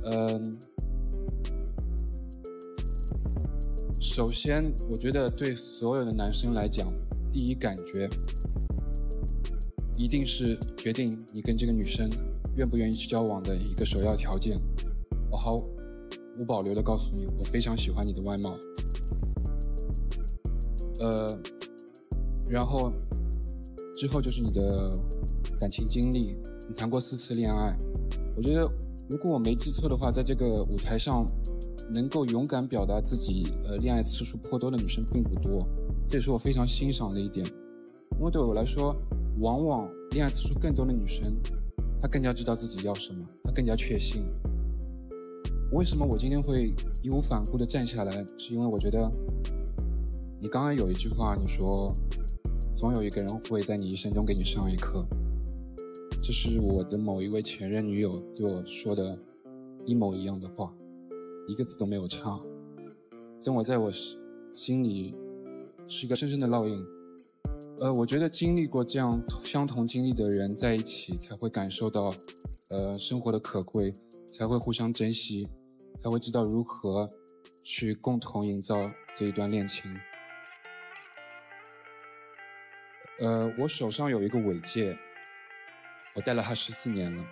嗯，首先，我觉得对所有的男生来讲，第一感觉一定是决定你跟这个女生愿不愿意去交往的一个首要条件。我毫无保留的告诉你，我非常喜欢你的外貌。呃，然后之后就是你的感情经历，你谈过四次恋爱。我觉得如果我没记错的话，在这个舞台上，能够勇敢表达自己呃恋爱次数颇多的女生并不多，这也是我非常欣赏的一点。因为对我来说，往往恋爱次数更多的女生，她更加知道自己要什么，她更加确信。为什么我今天会义无反顾地站下来？是因为我觉得，你刚刚有一句话，你说，总有一个人会在你一生中给你上一课。这是我的某一位前任女友对我说的一模一样的话，一个字都没有差。真我在我心里是一个深深的烙印。呃，我觉得经历过这样相同经历的人在一起，才会感受到，呃，生活的可贵，才会互相珍惜，才会知道如何去共同营造这一段恋情。呃，我手上有一个尾戒，我戴了它十四年了。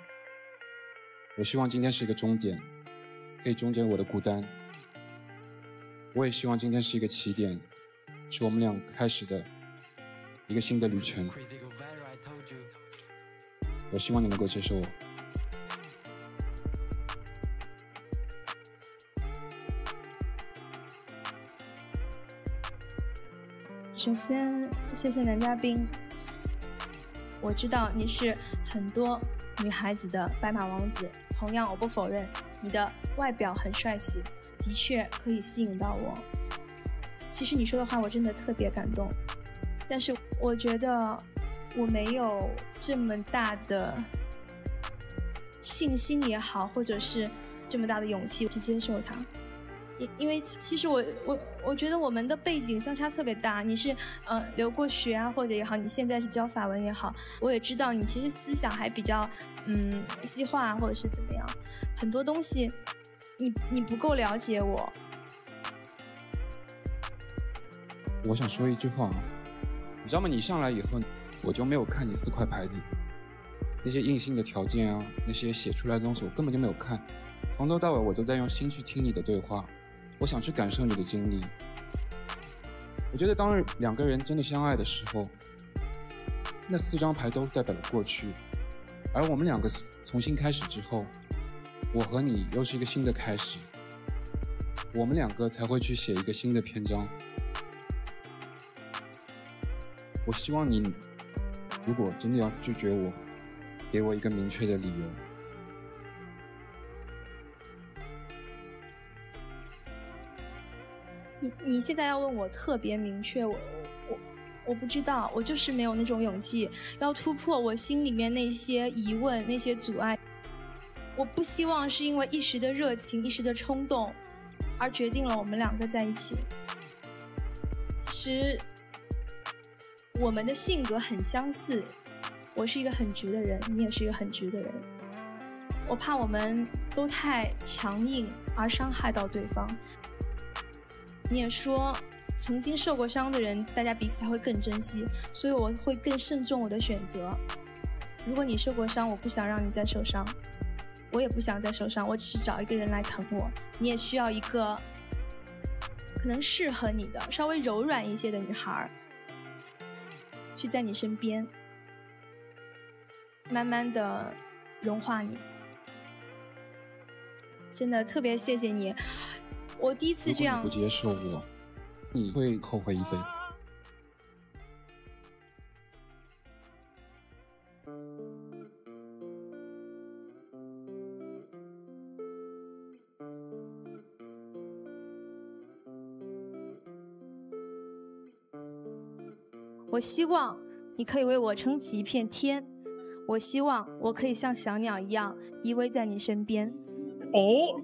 我希望今天是一个终点，可以终结我的孤单。我也希望今天是一个起点，是我们俩开始的一个新的旅程。我希望你能够接受我。首先，谢谢男嘉宾。我知道你是很多女孩子的白马王子，同样我不否认你的外表很帅气，的确可以吸引到我。其实你说的话我真的特别感动，但是我觉得我没有这么大的信心也好，或者是这么大的勇气去接受它。因因为其实我我我觉得我们的背景相差特别大，你是呃留过学啊或者也好，你现在是教法文也好，我也知道你其实思想还比较嗯西化或者是怎么样，很多东西你你不够了解我。我想说一句话，你知道吗？你上来以后，我就没有看你四块牌子，那些硬性的条件啊，那些写出来的东西，我根本就没有看，从头到尾我都在用心去听你的对话。我想去感受你的经历。我觉得，当两个人真的相爱的时候，那四张牌都代表了过去，而我们两个重新开始之后，我和你又是一个新的开始，我们两个才会去写一个新的篇章。我希望你，如果真的要拒绝我，给我一个明确的理由。你你现在要问我特别明确，我我我不知道，我就是没有那种勇气，要突破我心里面那些疑问、那些阻碍。我不希望是因为一时的热情、一时的冲动，而决定了我们两个在一起。其实我们的性格很相似，我是一个很直的人，你也是一个很直的人。我怕我们都太强硬而伤害到对方。你也说，曾经受过伤的人，大家彼此才会更珍惜，所以我会更慎重我的选择。如果你受过伤，我不想让你再受伤，我也不想再受伤，我只是找一个人来疼我。你也需要一个可能适合你的、稍微柔软一些的女孩儿，去在你身边，慢慢的融化你。真的特别谢谢你。我第一次这样不接受我，你会后悔一辈子。我希望你可以为我撑起一片天，我希望我可以像小鸟一样依偎在你身边。哦。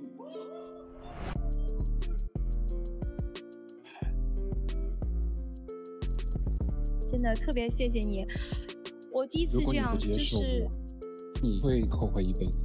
真的特别谢谢你，我第一次这样就是，你会后悔一辈子。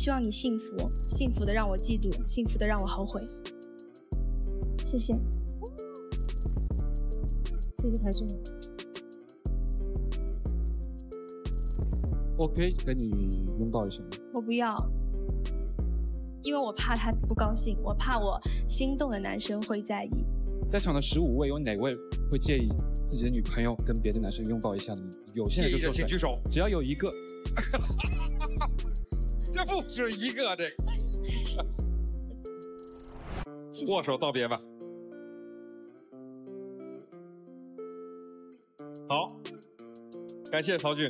希望你幸福，幸福的让我嫉妒，幸福的让我后悔。谢谢，谢谢台中。我可以跟你拥抱一下吗？我我不要，因为我怕他不高兴，我怕我心动的男生会在意。在场的十五位，有哪位会介意自己的女朋友跟别的男生拥抱一下的？有现在就说出来，介意的请举手只要有一个，这 不止一个，这个握手道别吧。好，感谢曹俊。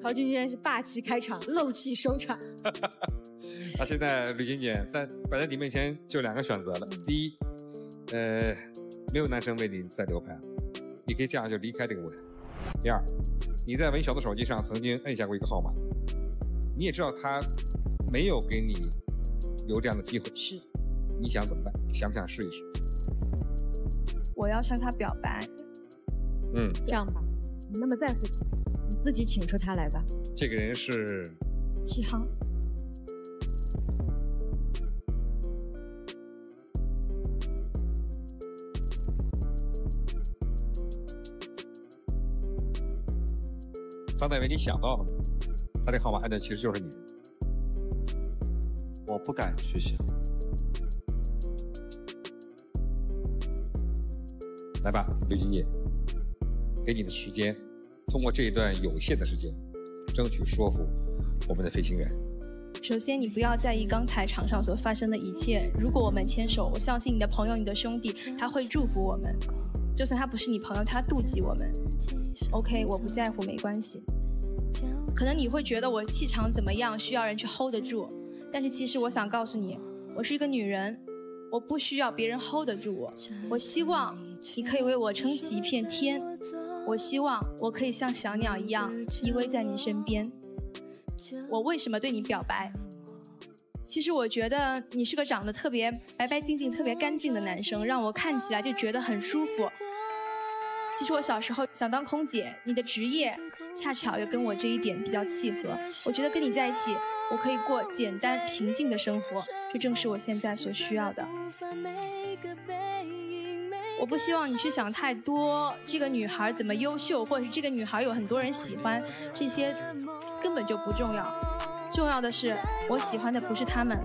曹俊今天是霸气开场，漏气收场。那现在吕晶姐在摆在你面前就两个选择了，第一，呃，没有男生为你再留牌，你可以这样就离开这个舞台。第二，你在文晓的手机上曾经摁下过一个号码，你也知道他没有给你留这样的机会，是，你想怎么办？想不想试一试？我要向他表白，嗯，这样吧，你那么在乎他，你自己请出他来吧。这个人是启航。张大伟，你想到了吗？他这号码按的其实就是你。我不敢去想。来吧，刘晶姐，给你的时间，通过这一段有限的时间，争取说服我们的飞行员。首先，你不要在意刚才场上所发生的一切。如果我们牵手，我相信你的朋友、你的兄弟他会祝福我们。就算他不是你朋友，他妒忌我们。OK，我不在乎，没关系。可能你会觉得我气场怎么样，需要人去 hold 得住。但是其实我想告诉你，我是一个女人，我不需要别人 hold 得住我。我希望你可以为我撑起一片天。我希望我可以像小鸟一样依偎在你身边。我为什么对你表白？其实我觉得你是个长得特别白白净净、特别干净的男生，让我看起来就觉得很舒服。其实我小时候想当空姐，你的职业恰巧又跟我这一点比较契合。我觉得跟你在一起，我可以过简单平静的生活，这正是我现在所需要的。我不希望你去想太多，这个女孩怎么优秀，或者是这个女孩有很多人喜欢，这些根本就不重要。重要的是，我喜欢的不是他们，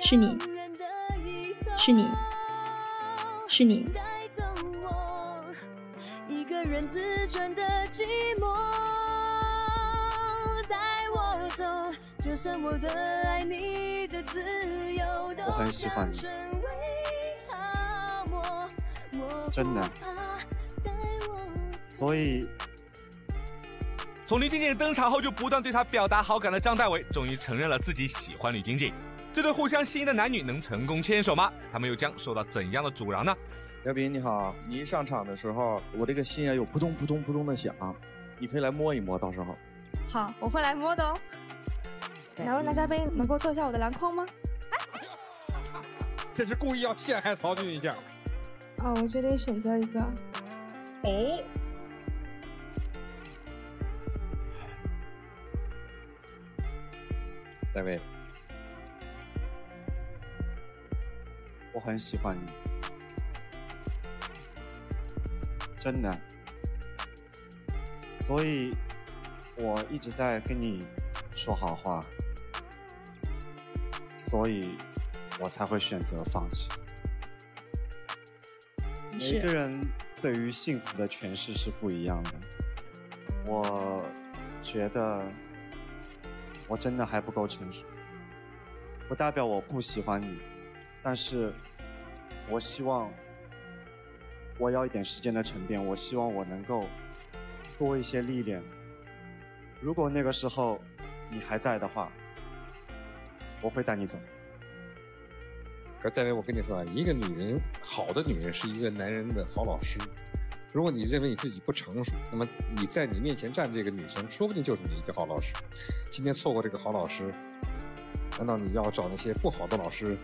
是你，是你，是你。一个人自转的寂寞，带我走，就算我的爱你的自由都我很喜欢你成为泡沫。真的。所以从吕晶晶登场后就不断对她表达好感的张大伟，终于承认了自己喜欢吕晶晶。这对互相吸引的男女能成功牵手吗？他们又将受到怎样的阻挠呢？姚斌你好，你一上场的时候，我这个心啊有扑通扑通扑通的响，你可以来摸一摸，到时候。好，我会来摸的哦。两位男嘉宾能够坐一下我的篮筐吗？这是故意要陷害曹俊一下。啊，我决定选择一个。哦，大卫，我很喜欢你，真的。所以，我一直在跟你说好话，所以我才会选择放弃。每个人对于幸福的诠释是不一样的。我觉得我真的还不够成熟，不代表我不喜欢你，但是我希望我要一点时间的沉淀，我希望我能够多一些历练。如果那个时候你还在的话，我会带你走。可戴维，我跟你说啊，一个女人，好的女人是一个男人的好老师。如果你认为你自己不成熟，那么你在你面前站这个女生，说不定就是你一个好老师。今天错过这个好老师，难道你要找那些不好的老师，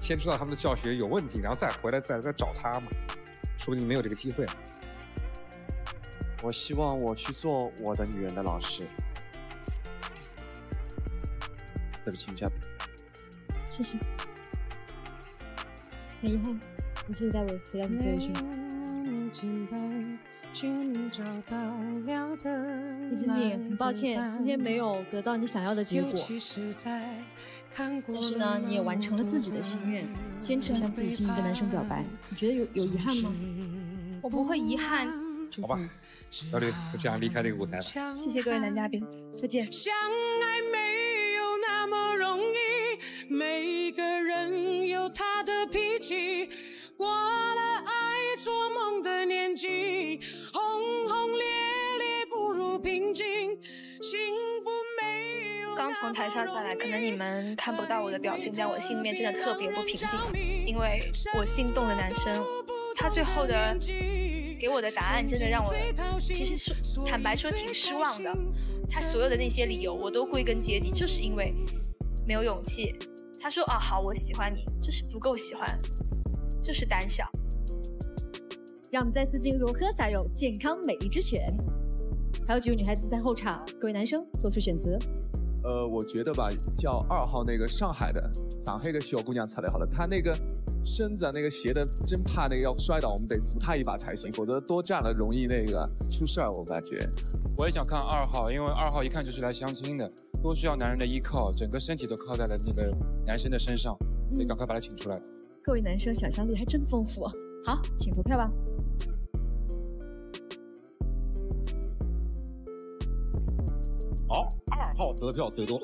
先知道他们的教学有问题，然后再回来再来找他吗？说不定没有这个机会。我希望我去做我的女人的老师。对不起，嘉宾。谢谢。很遗憾，你谢谢大伟回到你座位上。李晶晶，很抱歉，今天没有得到你想要的结果。但是呢，你也完成了自己的心愿，坚持向自己心仪的男生表白。你觉得有有遗憾吗？我不会遗憾。好吧，小吕就这样离开这个舞台了。谢谢各位男嘉宾，再见。相爱没有那么容易，每个人有他的脾气。过了爱做梦的年纪，轰轰烈烈不如平静。幸福没有。刚从台上下来，可能你们看不到我的表情，但我心里面真的特别不平静，因为我心动的男生，他最后的给我的答案真的让我，其实说坦白说挺失望的。他所有的那些理由，我都归根结底就是因为没有勇气。他说啊好，我喜欢你，就是不够喜欢，就是胆小。让我们再次进入喝撒有健康美丽之选，还有几位女孩子在候场，各位男生做出选择。呃，我觉得吧，叫二号那个上海的上海个小姑娘擦得好了，她那个身子啊，那个斜的，真怕那个要摔倒，我们得扶她一把才行，否则多站了容易那个出事儿，我感觉。我也想看二号，因为二号一看就是来相亲的，多需要男人的依靠，整个身体都靠在了那个男生的身上，得赶快把他请出来。各位男生想象力还真丰富。好，请投票吧。好，二号得票最多。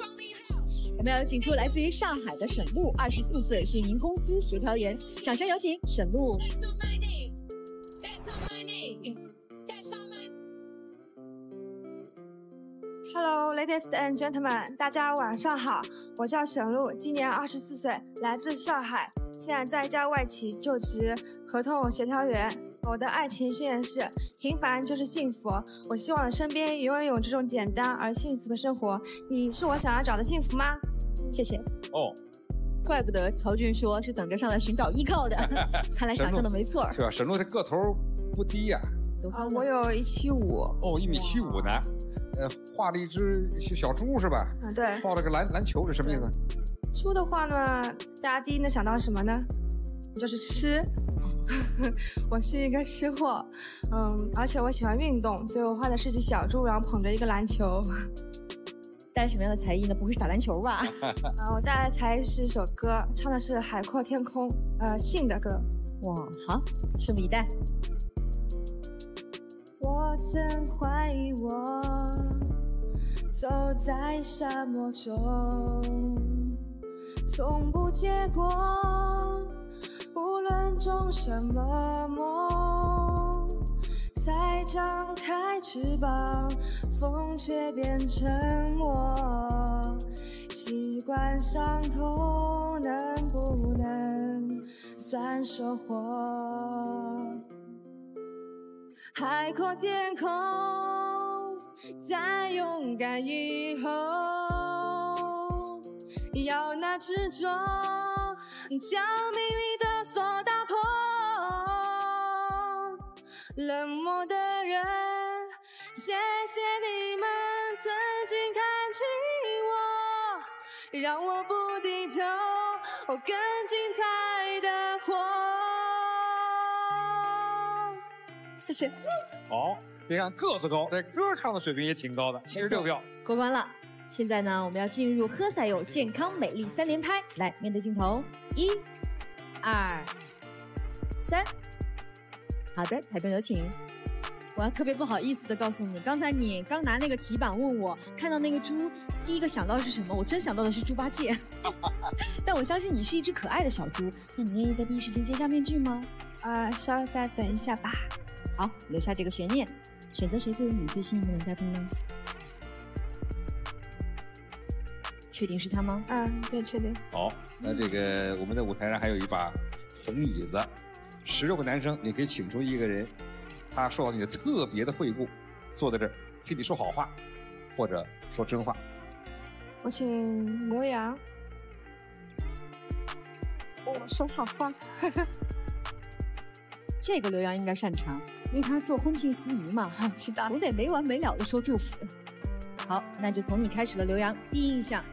我们要有请出来自于上海的沈露，二十四岁，是您公司协调员。掌声有请沈露。Hello, ladies and gentlemen，大家晚上好，我叫沈露，今年二十四岁，来自上海，现在在一家外企就职，合同协调员。我的爱情宣言是：平凡就是幸福。我希望身边永远有这种简单而幸福的生活。你是我想要找的幸福吗？谢谢。哦，怪不得曹俊说是等着上来寻找依靠的，看来想象的没错。是吧？沈璐这个头不低呀、啊，我有一七五。哦，一米七五呢。呃，画了一只小猪是吧？嗯，对。画了个篮篮球，是什么意思？猪的话呢，大家第一能想到什么呢？就是吃。我是一个吃货，嗯，而且我喜欢运动，所以我画的是只小猪，然后捧着一个篮球。带什么样的才艺呢？不会是打篮球吧？啊，我带来的才艺是一首歌，唱的是《海阔天空》，呃，信的歌。哇，好，拭目以待。我曾怀疑我走在沙漠中，从不结果。种什么梦，才张开翅膀，风却变沉默。习惯伤痛，能不能算收获？海阔天空，在勇敢以后，要那执着。将命运的锁打，冷漠的人，谢谢你们曾经看起我，让我不低头，我更精彩的活。谢谢。好，别看个子高，在歌唱的水平也挺高的，七十六票，过关了。现在呢，我们要进入喝赛友健康美丽三连拍，来面对镜头，一、二、三。好的，台中有请。我要特别不好意思的告诉你，刚才你刚拿那个题板问我，看到那个猪，第一个想到的是什么？我真想到的是猪八戒。但我相信你是一只可爱的小猪，那你愿意在第一时间揭下面具吗？啊，稍微再等一下吧。好，留下这个悬念，选择谁作为你最心仪的男嘉宾呢？确定是他吗？嗯，对，确定。好，那这个我们的舞台上还有一把红椅子，十六个男生，你可以请出一个人，他受到你的特别的惠顾，坐在这儿替你说好话，或者说真话。我请刘洋。我说好话。这个刘洋应该擅长，因为他做婚庆司仪嘛，是的，总得没完没了的说祝福。好，那就从你开始了，刘洋，第一印象。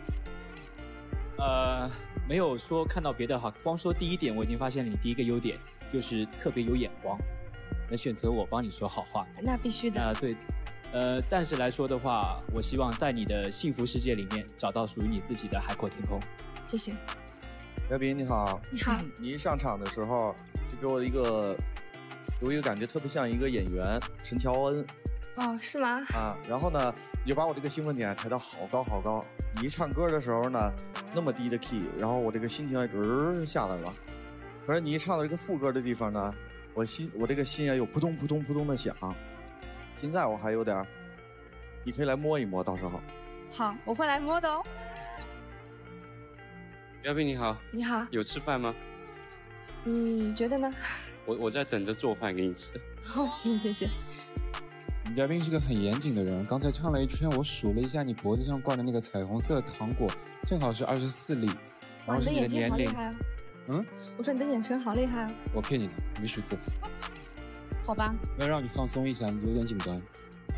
呃，没有说看到别的哈，光说第一点，我已经发现了你第一个优点就是特别有眼光。能选择我帮你说好话。那必须的。啊、对，呃，暂时来说的话，我希望在你的幸福世界里面找到属于你自己的海阔天空。谢谢。姚斌你好，你好，你一上场的时候就给我一个，给我一个感觉特别像一个演员陈乔恩哦，是吗？啊，然后呢，你就把我这个兴奋点抬到好高好高。你一唱歌的时候呢，那么低的 key，然后我这个心情一就下来了。可是你一唱到这个副歌的地方呢，我心我这个心啊又扑通扑通扑通的响。现在我还有点儿，你可以来摸一摸，到时候。好，我会来摸的哦。姚斌你好，你好，有吃饭吗？你觉得呢？我我在等着做饭给你吃。好，行，谢谢。女嘉宾是个很严谨的人，刚才唱了一圈，我数了一下你脖子上挂的那个彩虹色糖果，正好是二十四粒，然后是你的你的眼睛年龄。好厉害哦！嗯，我说你的眼神好厉害啊。我骗你的，没数过。好吧，要让你放松一下，你有点紧张。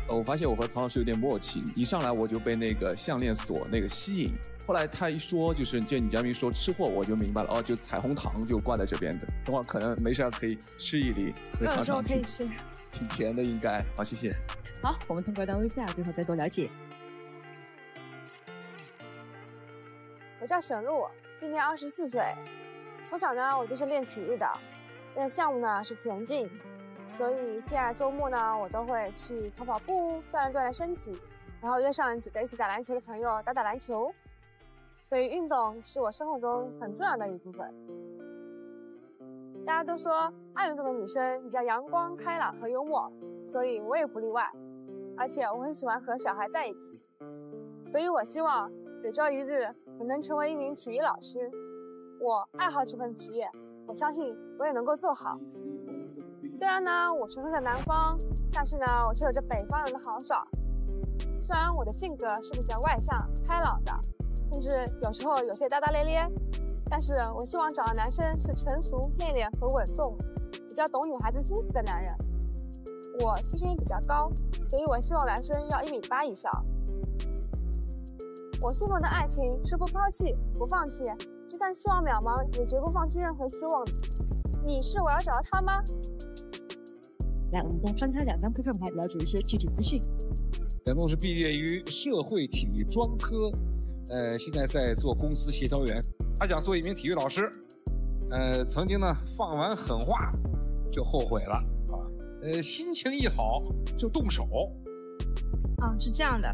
呃，我发现我和曹老师有点默契，一上来我就被那个项链锁那个吸引。后来他一说，就是这女嘉宾说吃货，我就明白了，哦，就彩虹糖就挂在这边的，等会儿可能没事儿可以吃一粒，可以尝有时候尝，可以吃。挺甜的应该。好，谢谢。好，我们通过到 VCR 最后再做了解。我叫沈露，今年二十四岁。从小呢，我就是练体育的，练的项目呢是田径，所以现在周末呢，我都会去跑跑步，锻炼锻炼身体，然后约上几个一起打篮球的朋友打打篮球。所以运动是我生活中很重要的一部分。大家都说爱运动的女生比较阳光、开朗和幽默，所以我也不例外。而且我很喜欢和小孩在一起，所以我希望有朝一日我能成为一名体育老师。我爱好这份职业，我相信我也能够做好。虽然呢，我出生在南方，但是呢，我却有着北方人的豪爽。虽然我的性格是比较外向、开朗的，甚至有时候有些大大咧咧，但是我希望找的男生是成熟、内敛和稳重，比较懂女孩子心思的男人。我自身也比较高，所以我希望男生要一米八以上。我信奉的爱情是不抛弃、不放弃，就算希望渺茫，也绝不放弃任何希望。你是我要找到他吗？来，我们再翻开两张扑克牌，了解一些具体资讯。本梦是毕业于社会体育专科，呃，现在在做公司协调员。他想做一名体育老师，呃，曾经呢放完狠话就后悔了啊，呃，心情一好就动手。啊，是这样的，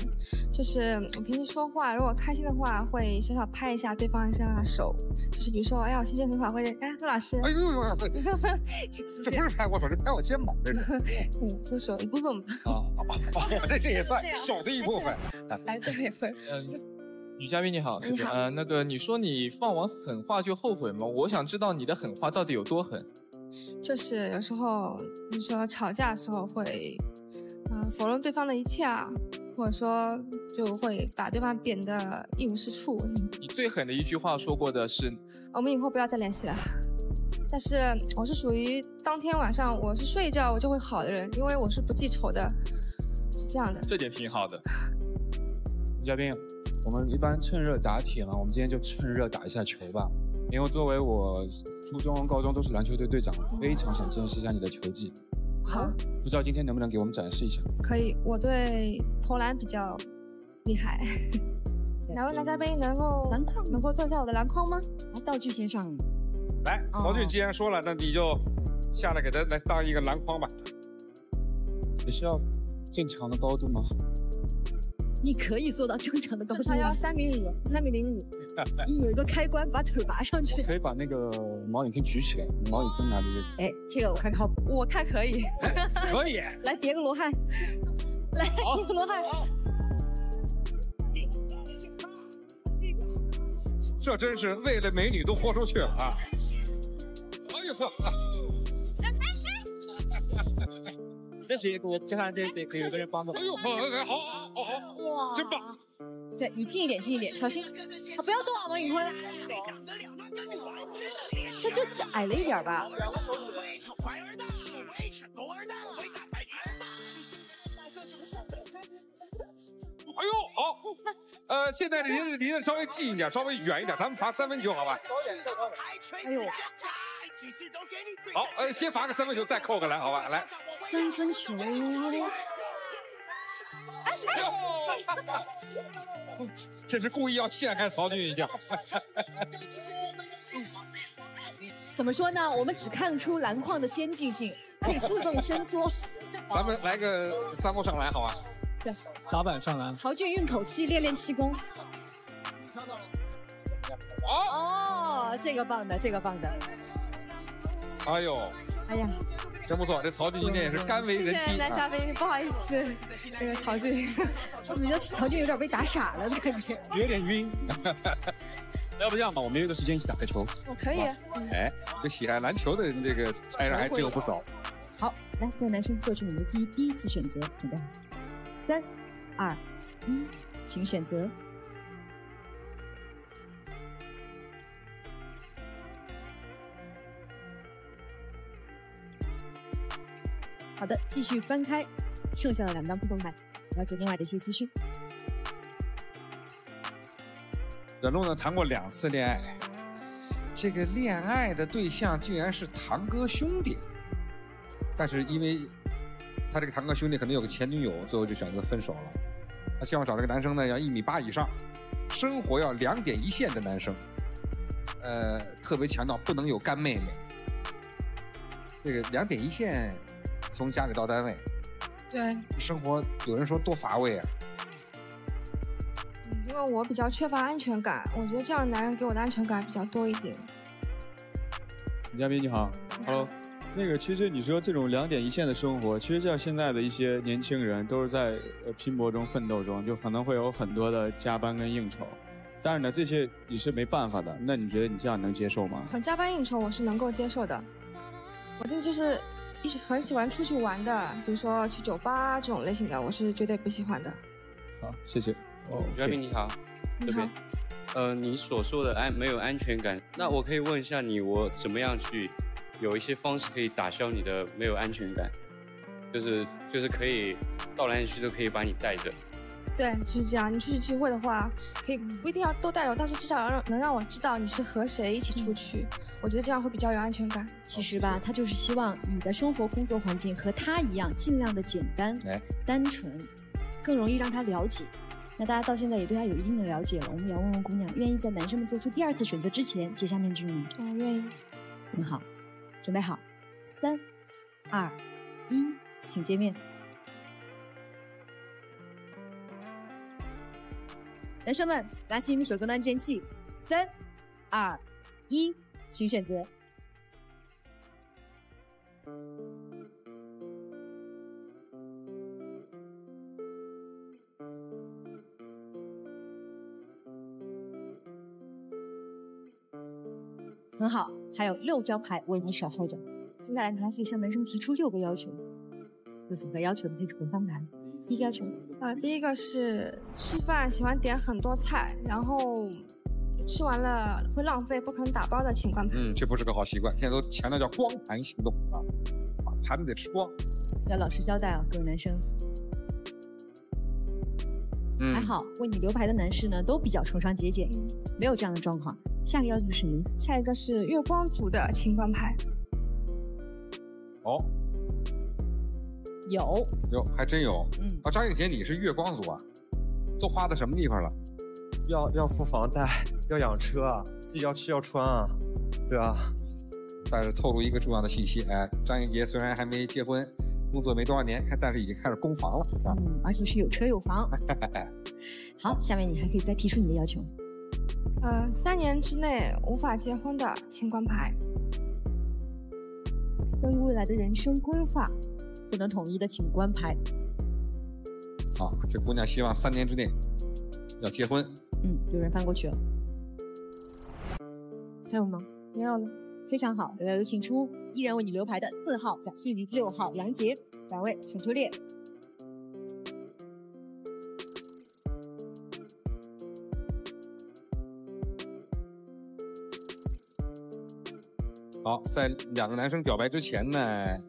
就是我平时说话，如果开心的话，会小小拍一下对方一下手，就是比如说，哎呀，我心情很好，或者哎，陆老师，哎呦呦呦，这这不是拍我手，是拍我肩膀，这是。嗯，就手一部分吧。啊，这 这也算手的一部分。来，这个也会。嗯，女嘉宾你好，你好呃，那个你说你放完狠话就后悔吗？我想知道你的狠话到底有多狠。就是有时候，比如说吵架的时候会，嗯、否认对方的一切啊，或者说就会把对方贬得一无是处。你最狠的一句话说过的是，我们以后不要再联系了。但是我是属于当天晚上我是睡一觉我就会好的人，因为我是不记仇的，是这样的。这点挺好的。女嘉宾，我们一般趁热打铁嘛，我们今天就趁热打一下球吧。因为作为我初中、高中都是篮球队队长，非常想见识一下你的球技。好，不知道今天能不能给我们展示一下？可以，我对投篮比较厉害。两位男嘉宾能够篮筐能够做一下我的篮筐吗？来，道具先上。来，曹俊既然说了，那你就下来给他来当一个篮筐吧。也是要正常的高度吗？你可以做到正常的高度他要三米五，三米零五。你有一个开关，把腿拔上去。可以把那个毛影片举起来，毛影片拿着这个。哎，这个我看靠谱。我看可以。可以。来叠个罗汉，来叠个罗汉。这真是为了美女都豁出去了啊！哎呦呵，这谁给我这看这得有个人帮着。哎呦，好，好，好，好，哇，真棒！对你近一点，近一点，小心，啊，不要动啊，王宇坤。这就矮了一点吧。哎呦，好，呃，现在离得离得稍微近一点，稍微远一点，咱们罚三分球，好吧？哎呦，好，呃，先罚个三分球，再扣个篮，好吧？来，三分球，这是故意要陷害曹俊一下。怎么说呢？我们只看出篮筐的先进性，可以自动伸缩。咱们来个三步上篮，好吧？对，打板上篮。曹俊运口气，练练气功。哦，这个棒的，这个棒的。哎呦，哎呀，真不错，这曹俊今天也是甘为人谢谢梯。啊男嘉宾，不好意思，这个曹俊，我怎么觉得曹俊有点被打傻了的感觉？有点晕。要不这样吧，我们约个时间一起打个球。我可以。哎，这喜爱篮球的人，这个爱人还真有不少。好，来，各位男生做出你们第一第一次选择，准备好，三、二、一，请选择。好的，继续翻开剩下的两张扑克牌，了解另外的一些资讯。阮路呢谈过两次恋爱，这个恋爱的对象竟然是堂哥兄弟，但是因为他这个堂哥兄弟可能有个前女友，最后就选择分手了。他希望找这个男生呢要一米八以上，生活要两点一线的男生，呃，特别强调不能有干妹妹。这个两点一线，从家里到单位，对，生活有人说多乏味啊。因为我比较缺乏安全感，我觉得这样的男人给我的安全感比较多一点。女嘉宾你好，Hello，那个其实你说这种两点一线的生活，其实像现在的一些年轻人都是在呃拼搏中奋斗中，就可能会有很多的加班跟应酬，但是呢这些你是没办法的，那你觉得你这样能接受吗？很加班应酬我是能够接受的，我这就是一直很喜欢出去玩的，比如说去酒吧这种类型的，我是绝对不喜欢的。好，谢谢。哦，嘉宾你好，这边，呃，你所说的安没有安全感，那我可以问一下你，我怎么样去有一些方式可以打消你的没有安全感？就是就是可以到哪里去都可以把你带着。对，就是这样。你出去聚会的话，可以不一定要都带着，但是至少要让能让我知道你是和谁一起出去。我觉得这样会比较有安全感。其实吧，他就是希望你的生活工作环境和他一样，尽量的简单、哎单纯，更容易让他了解。那大家到现在也对他有一定的了解了，我们也要问问姑娘，愿意在男生们做出第二次选择之前解下面具吗？哦，愿意。很好，准备好，三、二、一，请见面。男生们，拿起你们手中的按键器，三、二、一，请选择。很好，还有六张牌为你守候着。接下来你还可以向男生提出六个要求，不符合要求的可以重翻牌。第一个要求，啊，第一个是吃饭喜欢点很多菜，然后吃完了会浪费，不肯打包的情况。嗯，这不是个好习惯，现在都强调叫光盘行动啊，把盘子得吃光。要老实交代啊，各位男生。嗯还好，为你留牌的男士呢都比较崇尚节俭，没有这样的状况。下个要求是什么？下一个是月光族的情关牌。哦，有有还真有。嗯，啊，张影杰你是月光族啊？都花在什么地方了？要要付房贷，要养车啊，自己要吃要穿啊，对啊。但是透露一个重要的信息，哎，张影杰虽然还没结婚，工作没多少年，但是已经开始供房了啊。嗯，而且是有车有房。好，下面你还可以再提出你的要求。呃，三年之内无法结婚的请关牌。关于未来的人生规划，不能统一的请关牌。好，这姑娘希望三年之内要结婚。嗯，有人翻过去了。还有吗？没有了。非常好，有请出依然为你留牌的四号贾欣怡、六号杨杰，两位请出列。好，在两个男生表白之前呢，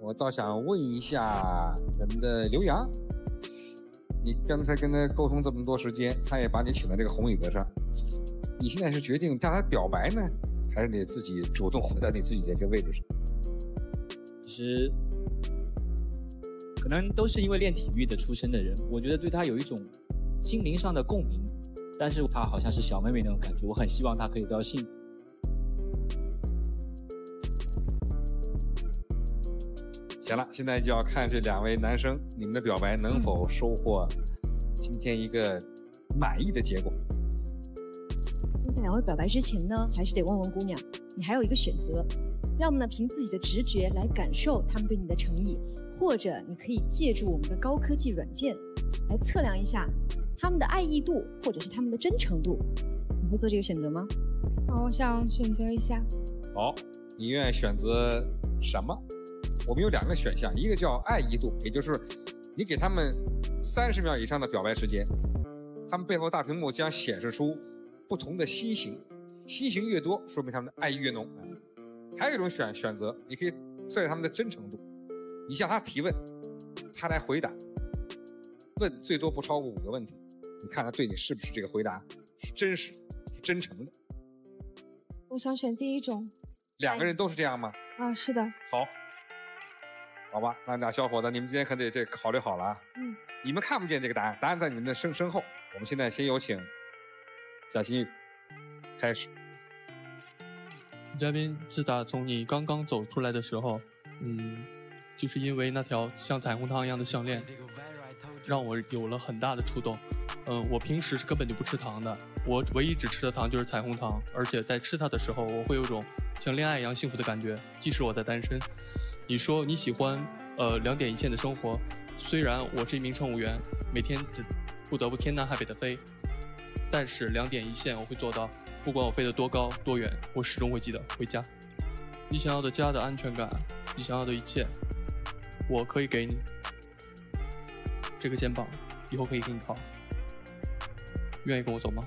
我倒想问一下咱们的刘洋，你刚才跟他沟通这么多时间，他也把你请到这个红椅子上，你现在是决定向他表白呢，还是你自己主动回到你自己的这个位置上？其实可能都是因为练体育的出身的人，我觉得对他有一种心灵上的共鸣，但是他好像是小妹妹那种感觉，我很希望他可以得到幸福。行了，现在就要看这两位男生你们的表白能否收获今天一个满意的结果。那在两位表白之前呢，还是得问问姑娘，你还有一个选择，要么呢凭自己的直觉来感受他们对你的诚意，或者你可以借助我们的高科技软件来测量一下他们的爱意度或者是他们的真诚度。你会做这个选择吗？哦，我想选择一下。好，你愿意选择什么？我们有两个选项，一个叫爱意度，也就是你给他们三十秒以上的表白时间，他们背后大屏幕将显示出不同的心形，心形越多，说明他们的爱意越浓。还有一种选选择，你可以测验他们的真诚度，你向他提问，他来回答，问最多不超过五个问题，你看他对你是不是这个回答是真实、是真诚的。我想选第一种。两个人都是这样吗？啊，是的。好。好吧，那俩小伙子，你们今天可得这考虑好了啊。嗯。你们看不见这个答案，答案在你们的身身后。我们现在先有请贾新玉开始。嘉宾，自打从你刚刚走出来的时候，嗯，就是因为那条像彩虹糖一样的项链，让我有了很大的触动。嗯，我平时是根本就不吃糖的，我唯一只吃的糖就是彩虹糖，而且在吃它的时候，我会有种像恋爱一样幸福的感觉，即使我在单身。你说你喜欢呃两点一线的生活，虽然我是一名乘务员，每天只不得不天南海北的飞，但是两点一线我会做到，不管我飞得多高多远，我始终会记得回家。你想要的家的安全感，你想要的一切，我可以给你。这个肩膀以后可以给你靠，愿意跟我走吗？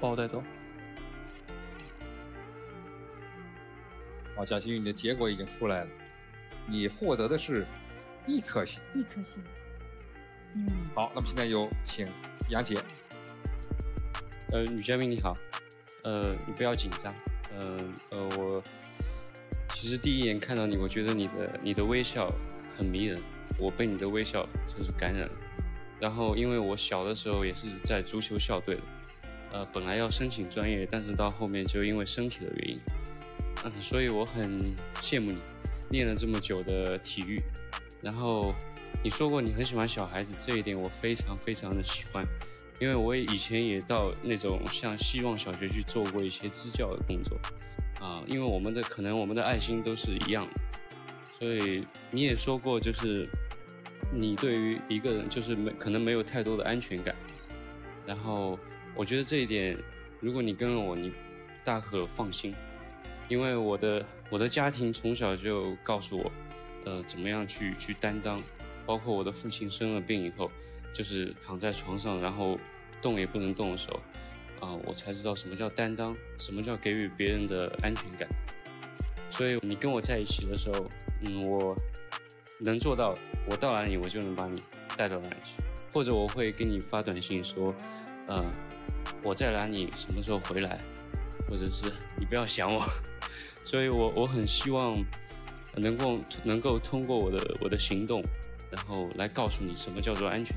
把我带走。好，贾新宇，你的结果已经出来了，你获得的是一颗星。一颗星。嗯。好，那么现在有请杨姐。呃，女嘉宾你好，呃，你不要紧张，呃呃，我其实第一眼看到你，我觉得你的你的微笑很迷人，我被你的微笑就是感染了。然后因为我小的时候也是在足球校队的，呃，本来要申请专业，但是到后面就因为身体的原因。嗯，所以我很羡慕你，练了这么久的体育，然后你说过你很喜欢小孩子，这一点我非常非常的喜欢，因为我以前也到那种像希望小学去做过一些支教的工作，啊，因为我们的可能我们的爱心都是一样，所以你也说过就是你对于一个人就是没可能没有太多的安全感，然后我觉得这一点，如果你跟了我，你大可放心。因为我的我的家庭从小就告诉我，呃，怎么样去去担当，包括我的父亲生了病以后，就是躺在床上，然后动也不能动的时候，啊，我才知道什么叫担当，什么叫给予别人的安全感。所以你跟我在一起的时候，嗯，我能做到，我到哪里我就能把你带到哪里去，或者我会给你发短信说，呃，我在哪里，什么时候回来，或者是你不要想我。所以，我我很希望能够能够通过我的我的行动，然后来告诉你什么叫做安全。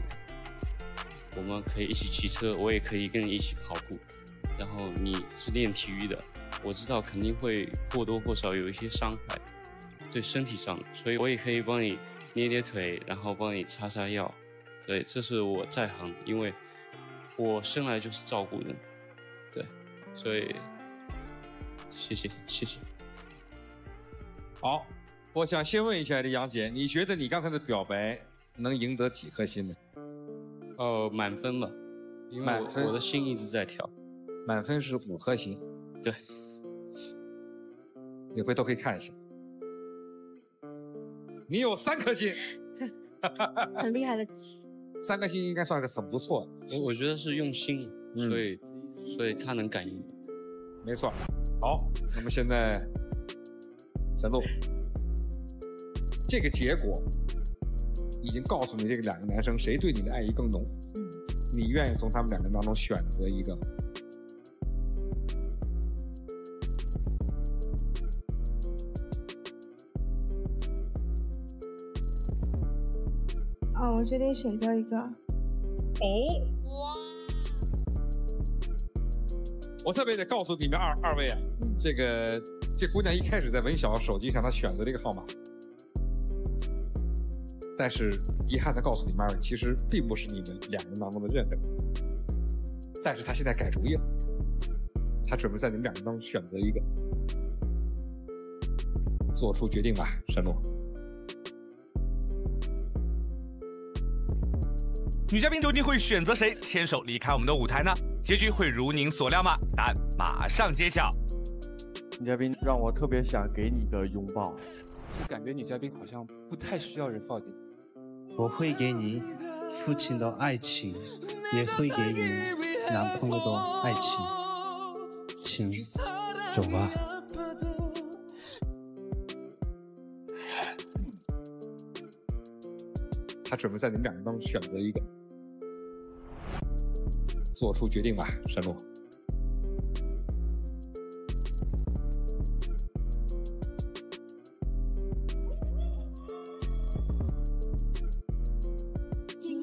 我们可以一起骑车，我也可以跟你一起跑步。然后你是练体育的，我知道肯定会或多或少有一些伤害，对身体上的，所以我也可以帮你捏捏腿，然后帮你擦擦药。对，这是我在行，因为我生来就是照顾人。对，所以谢谢谢谢。好，我想先问一下这杨姐，你觉得你刚才的表白能赢得几颗星呢？哦，满分吧，因为满分我的心一直在跳。满分是五颗星，对，你回头可以看一下，你有三颗星，很厉害的。三颗星应该算是很不错。我我觉得是用心，所以所以他能感应。没错。好，那么现在。小鹿，这个结果已经告诉你，这个两个男生谁对你的爱意更浓，你愿意从他们两个人当中选择一个吗？啊，我决定选择一个。哦，哇！我特别得告诉你们二二位啊，这个。这姑娘一开始在文晓手机上她选择了一个号码，但是遗憾的告诉你们二位，其实并不是你们两人当中的任何人。但是她现在改主意了，她准备在你们两人当中选择一个，做出决定吧，山诺。女嘉宾究竟会选择谁牵手离开我们的舞台呢？结局会如您所料吗？答案马上揭晓。女嘉宾让我特别想给你个拥抱，我感觉女嘉宾好像不太需要人抱紧。我会给你父亲的爱情，也会给你男朋友的爱情，请走吧。他准备在你们两个当中选择一个，做出决定吧，山路。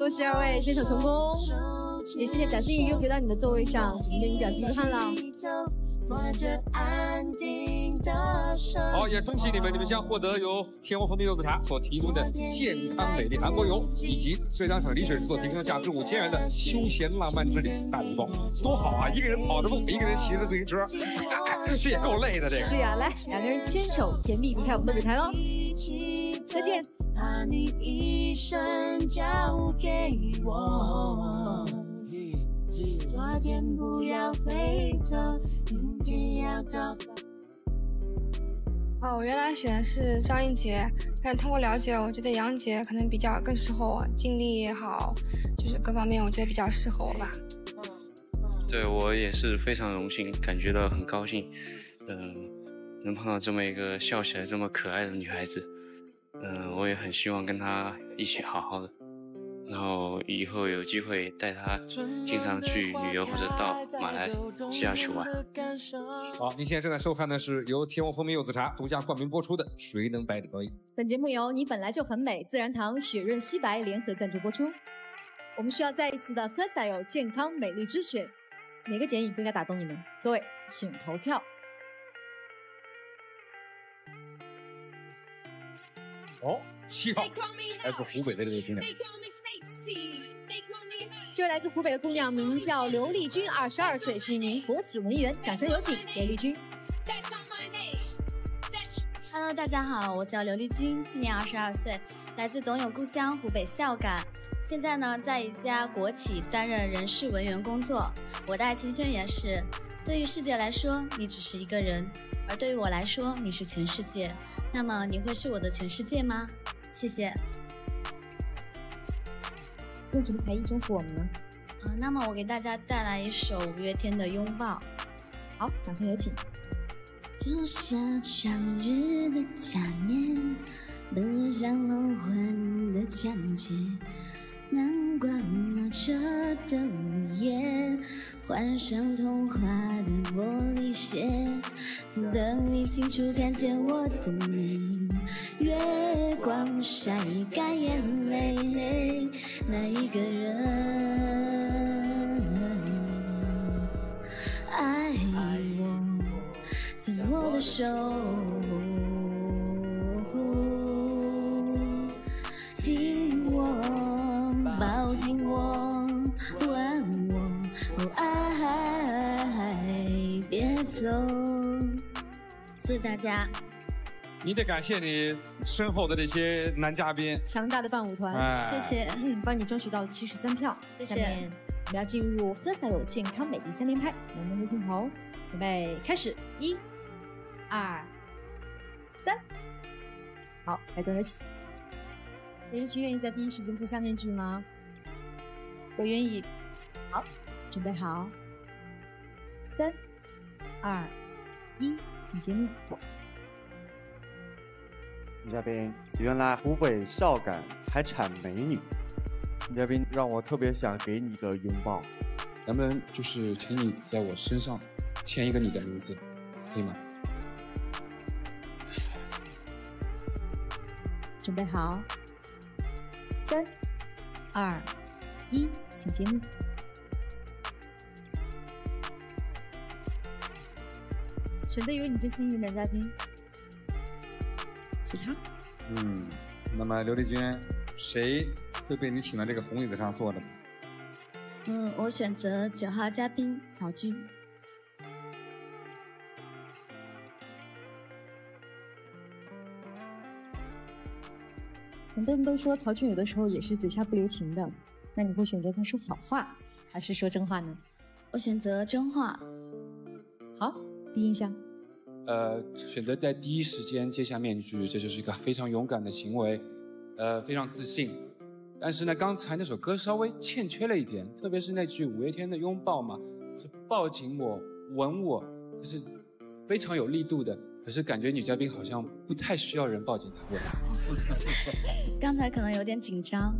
恭喜二位牵手成功，也谢谢贾新宇又回到你的座位上，只能对你表示遗憾了。好，也恭喜你们，你们将获得由天王蜂蜜柚子茶所提供的健康美丽韩国游，以及浙江省丽水市所提供的价值五千元的休闲浪漫之旅大礼包，多好啊！一个人跑着步，一个人骑着自行车，这也够累的。这个是呀，来，两个人牵手甜蜜离开我们的舞台喽，再见。把你一生交给我，昨天不要飞走，明天要找。哦，我原来选的是张一杰，但通过了解，我觉得杨杰可能比较更适合我，经历也好，就是各方面我觉得比较适合我吧。对我也是非常荣幸，感觉到很高兴，嗯、能碰到这么一个笑起来这么可爱的女孩子，嗯、我也很希望跟他一起好好的，然后以后有机会带他经常去旅游或者到马来西亚去玩。好，您现在正在收看的是由天王蜂蜜柚子茶独家冠名播出的《谁能白得一》。本节目由你本来就很美自然堂雪润皙白联合赞助播出。我们需要再一次的 Versailles 健康美丽之选，哪个剪影更加打动你们？各位，请投票。哦，七号，来自湖北的这位姑娘。这位来自湖北的姑娘名叫刘丽君，二十二岁，是一名国企文员。掌声有请刘丽君。Hello，大家好，我叫刘丽君，今年二十二岁，来自董永故乡湖北孝感。现在呢，在一家国企担任人事文员工作。我的爱情宣言是：对于世界来说，你只是一个人；而对于我来说，你是全世界。那么，你会是我的全世界吗？谢谢。用什么才艺征服我们呢？啊、那么我给大家带来一首五月天的《拥抱》。好，掌声有请。就像向日的假面，奔向黄昏的疆界，南瓜马车的午夜，换上童话的玻璃鞋，等你清楚看见我的美，月光晒干眼泪，那一个人爱我。在我的手，紧我，抱紧我，吻我，哦爱，别走。谢谢大家。你得感谢你身后的这些男嘉宾，强大的伴舞团，哎谢谢嗯，帮你争取到了七十三票。谢谢下面我们要进入喝赛有健康美丽三连拍，能不能镜头？准备开始，一、二、三。好，来等有请。林一群愿意在第一时间脱下面具吗？我愿意。好，准备好。三、二、一，请接力。女嘉宾，原来湖北孝感还产美女。女嘉宾让我特别想给你一个拥抱，能不能就是请你在我身上签一个你的名字，可以吗？准备好。三、二、一，请揭幕。选择一位你最幸运的男嘉宾，是他。嗯，那么刘丽君，谁会被你请到这个红椅子上坐着呢？嗯，我选择九号嘉宾曹军。很多人都说曹骏有的时候也是嘴下不留情的，那你会选择他说好话，还是说真话呢？我选择真话。好，第一印象。呃，选择在第一时间揭下面具，这就是一个非常勇敢的行为，呃，非常自信。但是呢，刚才那首歌稍微欠缺了一点，特别是那句五月天的拥抱嘛，是抱紧我、吻我，就是非常有力度的。可是感觉女嘉宾好像不太需要人抱紧她吻。刚才可能有点紧张。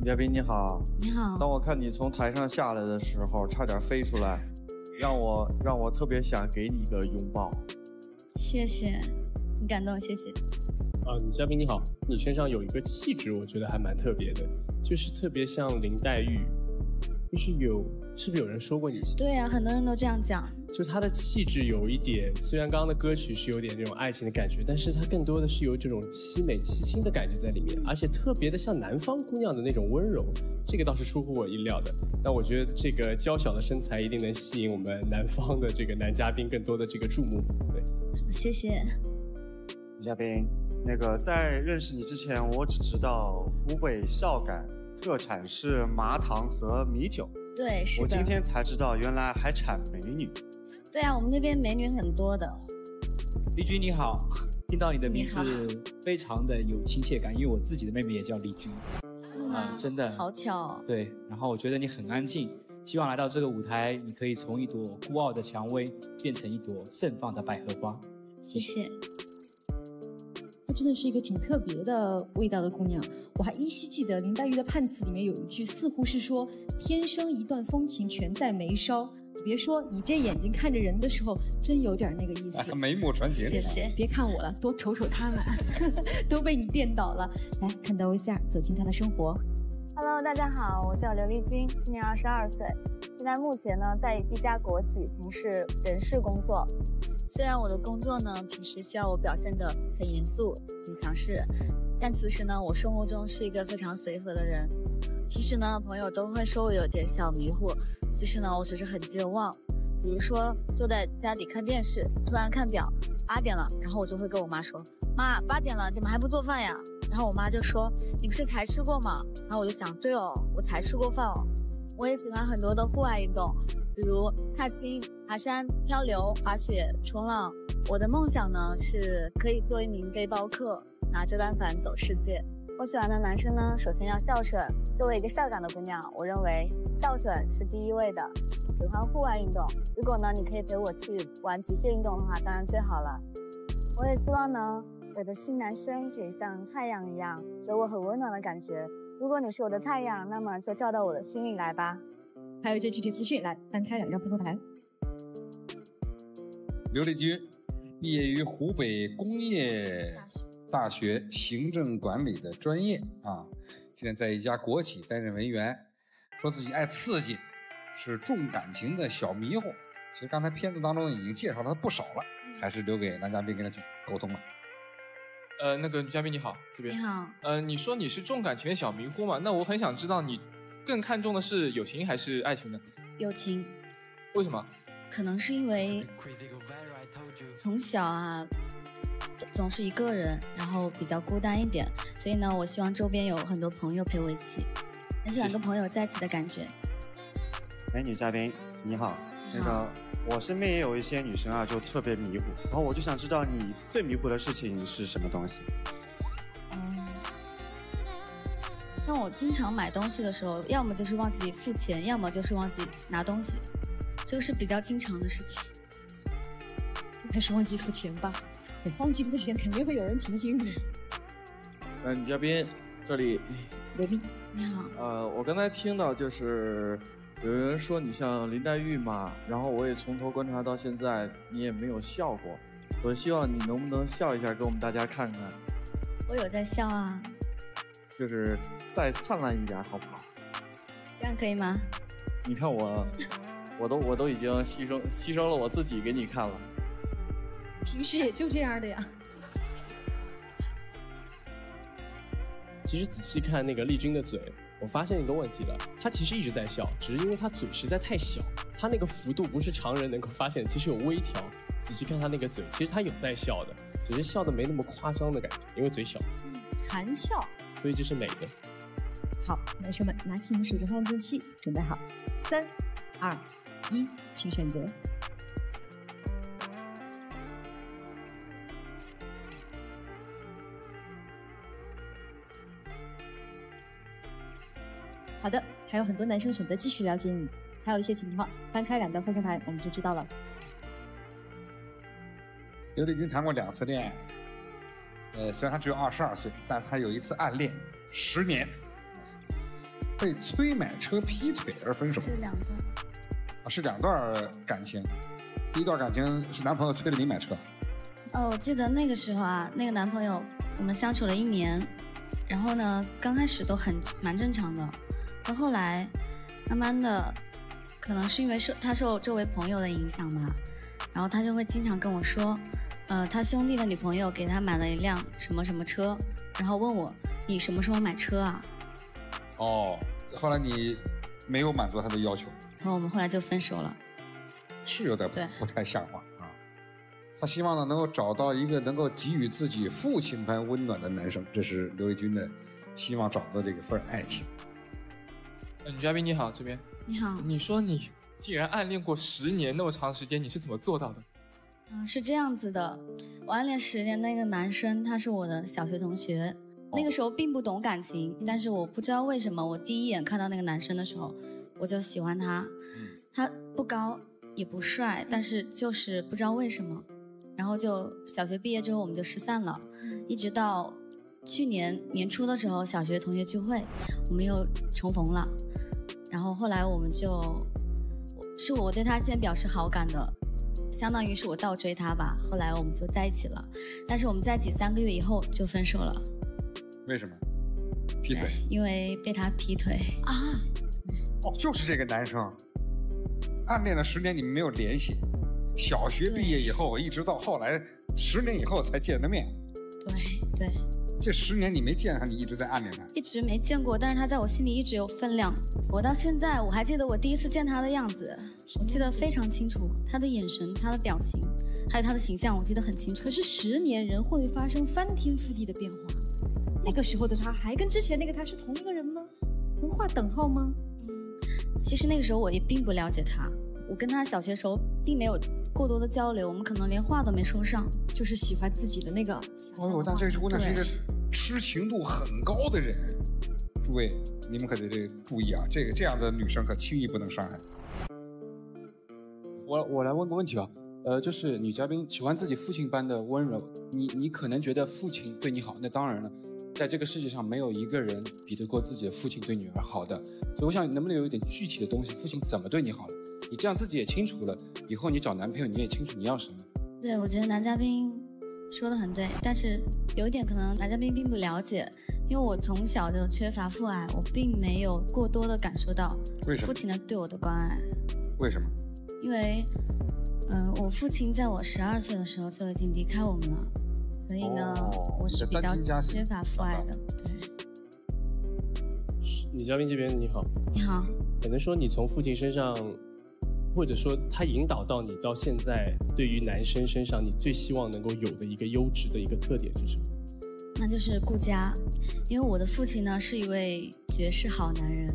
女嘉宾你好，你好。当我看你从台上下来的时候，差点飞出来，让我让我特别想给你一个拥抱。谢谢，很感动，谢谢。啊，女嘉宾你好，你身上有一个气质，我觉得还蛮特别的，就是特别像林黛玉，就是有，是不是有人说过你？对啊，很多人都这样讲。就是她的气质有一点，虽然刚刚的歌曲是有点这种爱情的感觉，但是她更多的是有这种凄美凄清的感觉在里面，而且特别的像南方姑娘的那种温柔，这个倒是出乎我意料的。那我觉得这个娇小的身材一定能吸引我们南方的这个男嘉宾更多的这个注目。对，谢谢。女嘉宾，那个在认识你之前，我只知道湖北孝感特产是麻糖和米酒。对，是的。我今天才知道，原来还产美女。对啊，我们那边美女很多的。丽君你好，听到你的名字非常的有亲切感，因为我自己的妹妹也叫丽君。真的吗？真的。好巧。对，然后我觉得你很安静，希望来到这个舞台，你可以从一朵孤傲的蔷薇变成一朵盛放的百合花。谢谢。她真的是一个挺特别的味道的姑娘，我还依稀记得林黛玉的判词里面有一句，似乎是说“天生一段风情全在眉梢”。你别说，你这眼睛看着人的时候，真有点那个意思。眉目传情。谢谢。别看我了，多瞅瞅他们，都被你电倒了。来看到 VCR，走进他的生活。Hello，大家好，我叫刘丽君，今年二十二岁，现在目前呢在一家国企从事人事工作。虽然我的工作呢平时需要我表现得很严肃、很强势，但其实呢我生活中是一个非常随和的人。平时呢朋友都会说我有点小迷糊，其实呢我只是很健忘。比如说坐在家里看电视，突然看表八点了，然后我就会跟我妈说：“妈，八点了，怎么还不做饭呀？”然后我妈就说：“你不是才吃过吗？”然后我就想：“对哦，我才吃过饭哦。”我也喜欢很多的户外运动，比如踏青、爬山、漂流、滑雪、冲浪。我的梦想呢是可以做一名背包客，拿着单反走世界。我喜欢的男生呢，首先要孝顺。作为一个孝感的姑娘，我认为孝顺是第一位的。喜欢户外运动，如果呢你可以陪我去玩极限运动的话，当然最好了。我也希望呢，我的新男生可以像太阳一样，给我很温暖的感觉。如果你是我的太阳，那么就照到我的心里来吧。还有一些具体资讯，来翻开两张扑克牌。刘丽君毕业于湖北工业大学行政管理的专业啊，现在在一家国企担任文员，说自己爱刺激，是重感情的小迷糊。其实刚才片子当中已经介绍了他不少了，还是留给男嘉宾跟他去沟通吧。呃，那个女嘉宾你好，这边你好。呃，你说你是重感情的小迷糊嘛？那我很想知道你更看重的是友情还是爱情呢？友情。为什么？可能是因为从小啊，总是一个人，然后比较孤单一点，所以呢，我希望周边有很多朋友陪我一起，很喜欢跟朋友在一起的感觉。哎，女嘉宾你好，那个我身边也有一些女生啊，就特别迷糊，然后我就想知道你最迷糊的事情是什么东西？嗯，像我经常买东西的时候，要么就是忘记付钱，要么就是忘记拿东西，这个是比较经常的事情。还是忘记付钱吧，忘记付钱肯定会有人提醒你。呃，女嘉宾这里，刘斌，你好。呃，我刚才听到就是有人说你像林黛玉嘛，然后我也从头观察到现在，你也没有笑过。我希望你能不能笑一下给我们大家看看。我有在笑啊。就是再灿烂一点，好不好？这样可以吗？你看我，我都我都已经牺牲牺牲了我自己给你看了。平时也就这样的呀。其实仔细看那个丽君的嘴，我发现一个问题了，她其实一直在笑，只是因为她嘴实在太小，她那个幅度不是常人能够发现，其实有微调。仔细看她那个嘴，其实她有在笑的，只是笑的没那么夸张的感觉，因为嘴小，含笑。所以这是美的。好，男生们拿起你们手中放电器，准备好，三、二、一，请选择。好的，还有很多男生选择继续了解你，还有一些情况，翻开两张扑克牌，我们就知道了。刘丽君谈过两次恋爱，呃，虽然她只有二十二岁，但她有一次暗恋十年，被催买车劈腿而分手。是两段。啊，是两段感情。第一段感情是男朋友催着你买车。哦，我记得那个时候啊，那个男朋友我们相处了一年，然后呢，刚开始都很蛮正常的，到后来慢慢的，可能是因为受他受周围朋友的影响嘛，然后他就会经常跟我说，呃，他兄弟的女朋友给他买了一辆什么什么车，然后问我你什么时候买车啊？哦，后来你没有满足他的要求，然后我们后来就分手了。是有点不不太像话啊。他希望呢能够找到一个能够给予自己父亲般温暖的男生，这是刘丽君的希望找到这个份爱情。呃女嘉宾你好，这边。你好。你说你竟然暗恋过十年那么长时间，你是怎么做到的？嗯，是这样子的，我暗恋十年那个男生，他是我的小学同学。那个时候并不懂感情，但是我不知道为什么，我第一眼看到那个男生的时候，我就喜欢他。他不高也不帅，但是就是不知道为什么，然后就小学毕业之后我们就失散了，一直到去年年初的时候，小学同学聚会，我们又重逢了。然后后来我们就，是我对他先表示好感的，相当于是我倒追他吧。后来我们就在一起了，但是我们在一起三个月以后就分手了，为什么？劈腿？因为被他劈腿啊。哦，就是这个男生，暗恋了十年，你们没有联系，小学毕业以后，一直到后来十年以后才见的面。对对，这十年你没见他，你一直在暗恋他。一直没见过，但是他在我心里一直有分量。我到现在我还记得我第一次见他的样子，我记得非常清楚，他的眼神、他的表情，还有他的形象，我记得很清楚。可是十年人会发生翻天覆地的变化，那个时候的他还跟之前那个他是同一个人吗？能划等号吗？其实那个时候我也并不了解他，我跟他小学时候并没有过多的交流，我们可能连话都没说上，就是喜欢自己的那个。哦呦，但这姑娘是一个痴情度很高的人，诸位，你们可得这注意啊，这个这样的女生可轻易不能伤害。我我来问个问题吧，呃，就是女嘉宾喜欢自己父亲般的温柔，你你可能觉得父亲对你好，那当然了，在这个世界上没有一个人比得过自己的父亲对女儿好的，所以我想能不能有一点具体的东西，父亲怎么对你好了，你这样自己也清楚了，以后你找男朋友你也清楚你要什么。对，我觉得男嘉宾说的很对，但是有一点可能男嘉宾并不了解，因为我从小就缺乏父爱，我并没有过多的感受到为什么父亲的对我的关爱，为什么？因为，嗯、我父亲在我十二岁的时候就已经离开我们了，所以呢，我是比较缺乏父爱的。对女嘉宾这边你好，你好，可能说你从父亲身上，或者说他引导到你到现在，对于男生身上你最希望能够有的一个优质的一个特点是什么？那就是顾家，因为我的父亲呢是一位绝世好男人，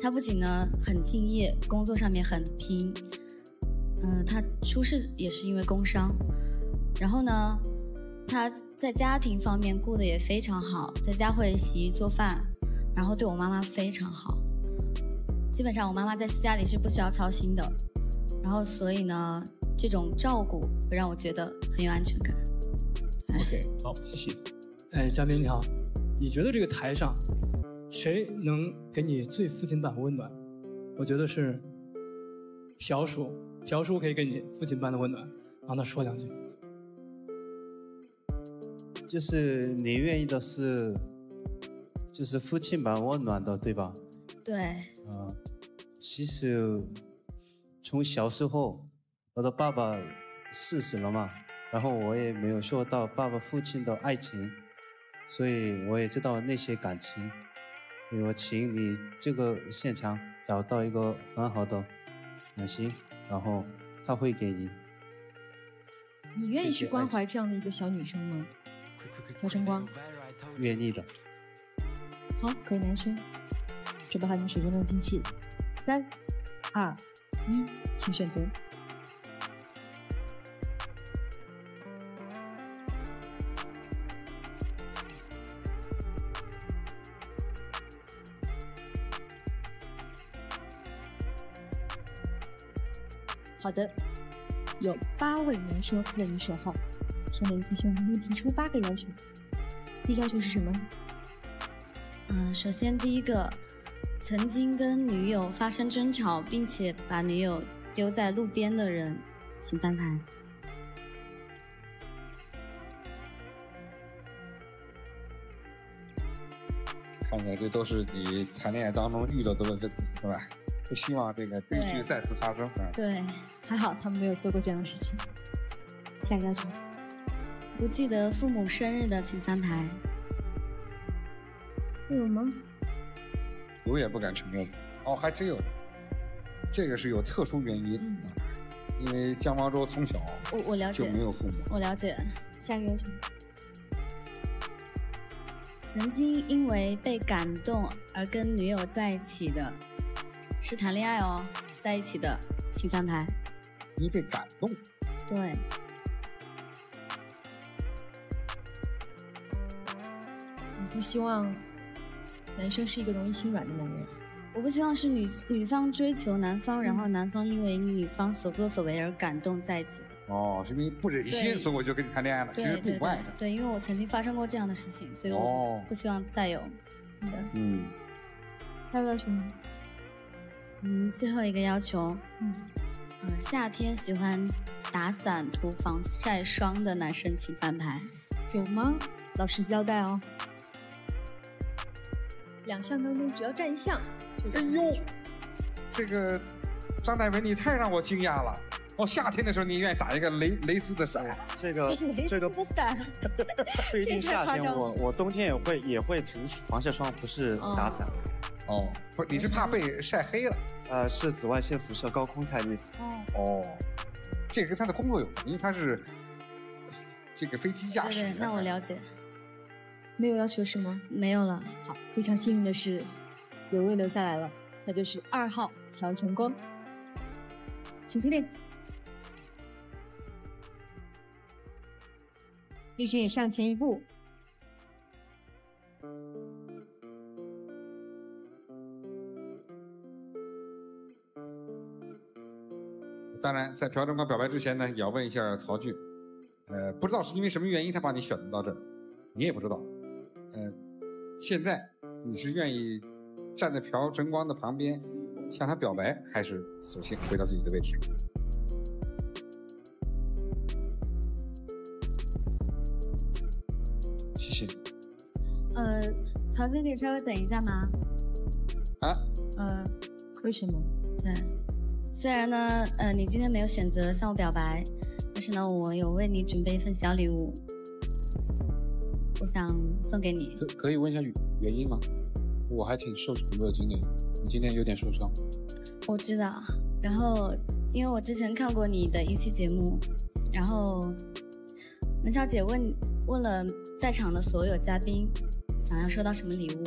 他不仅呢很敬业，工作上面很拼，嗯、他出事也是因为工伤，然后呢，他在家庭方面顾得也非常好，在家会洗衣做饭，然后对我妈妈非常好，基本上我妈妈在家里是不需要操心的，然后所以呢，这种照顾会让我觉得很有安全感。OK，好，谢谢。哎，嘉宾你好，你觉得这个台上谁能给你最父亲般温暖？我觉得是朴叔，朴叔可以给你父亲般的温暖，让他说两句。就是你愿意的是就是父亲般温暖的，对吧？对，呃，其实从小时候我的爸爸逝世了嘛，然后我也没有受到爸爸父亲的爱情，所以我也知道那些感情，所以我请你这个现场找到一个很好的男性，然后他会给你。你愿意去关怀这样的一个小女生吗？朴晨光，愿意的。好，各位男生，准备好你手中的机器，三、二、一，请选择。好的，有八位男生为你守候。下面提醒我们提出八个要求。第一要求是什么？嗯，首先第一个，曾经跟女友发生争吵，并且把女友丢在路边的人，请翻牌。看起来这都是你谈恋爱当中遇到的问题，是吧？不希望这个悲剧再次发生啊！对，还好他们没有做过这样的事情。下一个要求，不记得父母生日的，请翻牌。有吗？有也不敢承认。哦，还真有。这个是有特殊原因，啊，因为姜方舟从小我我了解就没有父母。我了解。下一个要求，曾经因为被感动而跟女友在一起的，是谈恋爱哦，在一起的，请翻牌。你被感动？对。你不希望男生是一个容易心软的男人？我不希望是女女方追求男方，然后男方因为女方所作所为而感动在一起的。哦，是因为不忍心，所以我就跟你谈恋爱了。其实对不爱的。对，因为我曾经发生过这样的事情，所以哦我不希望再有。对，嗯，还有要求吗？嗯，最后一个要求，嗯，呃，夏天喜欢打伞涂防晒霜的男生请翻牌。有吗？老实交代哦。两项当中只要占一项，就哎呦，这个张大文，你太让我惊讶了。哦，夏天的时候你愿意打一个蕾蕾丝的伞？这个 这个不 不一定夏天，我我冬天也会也会涂防晒霜，不是打伞。哦，不是，你是怕被晒黑了？呃，是紫外线辐射高空太密。哦，这个跟他的工作有关，因为他是这个飞机驾驶。对对，那我了解。没有要求是吗？没有了。好，非常幸运的是，有位留下来了，那就是二号朴成光，请听令。立勋上前一步，当然，在朴正光表白之前呢，也要问一下曹骏，呃，不知道是因为什么原因他把你选择到这儿，你也不知道，呃，现在你是愿意站在朴晨光的旁边向他表白，还是索性回到自己的位置？谢谢。呃，曹军可以稍微等一下吗？啊？呃，为什么？对，虽然呢，呃，你今天没有选择向我表白，但是呢，我有为你准备一份小礼物，我想送给你。可可以问一下原原因吗？我还挺受宠若惊的，你今天有点受伤。我知道，然后因为我之前看过你的一期节目，然后文小姐问问了在场的所有嘉宾想要收到什么礼物，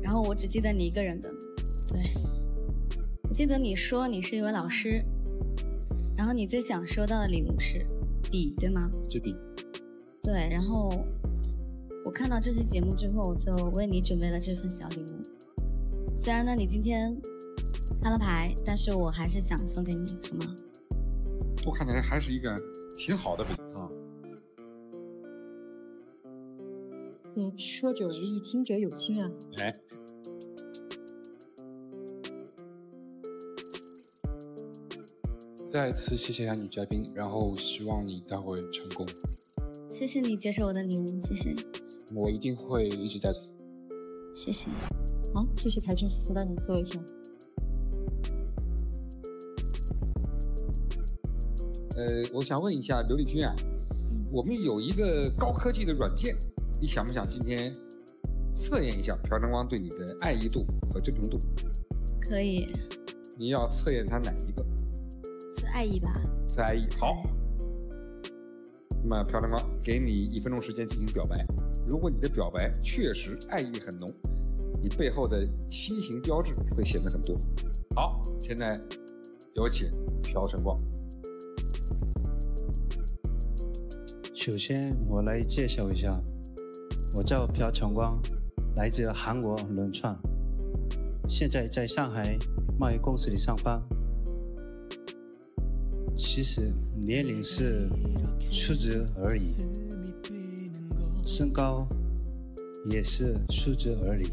然后我只记得你一个人的，对，我记得你说你是一位老师，然后你最想收到的礼物是笔，对吗？支笔。对，然后我看到这期节目之后，我就为你准备了这份小礼物。虽然呢，你今天摊了牌，但是我还是想送给你，好吗？我看起来还是一个挺好的笔啊。你，说者无意，听者有心啊。哎，再次谢谢一下女嘉宾，然后希望你待会成功。谢谢你接受我的礼物，谢谢。我一定会一直带着。谢谢。好，谢谢财俊，说到你最后一下。呃，我想问一下刘丽君啊，我们有一个高科技的软件，你想不想今天测验一下朴正光对你的爱意度和真诚度？可以，你要测验他哪一个？测爱意吧。测爱意，好。那么朴正光，给你一分钟时间进行表白。如果你的表白确实爱意很浓，你背后的心形标志会显得很多。好，现在有请朴成光。首先，我来介绍一下，我叫朴成光，来自韩国轮创，现在在上海贸易公司里上班。其实年龄是数字而已，身高也是数字而已，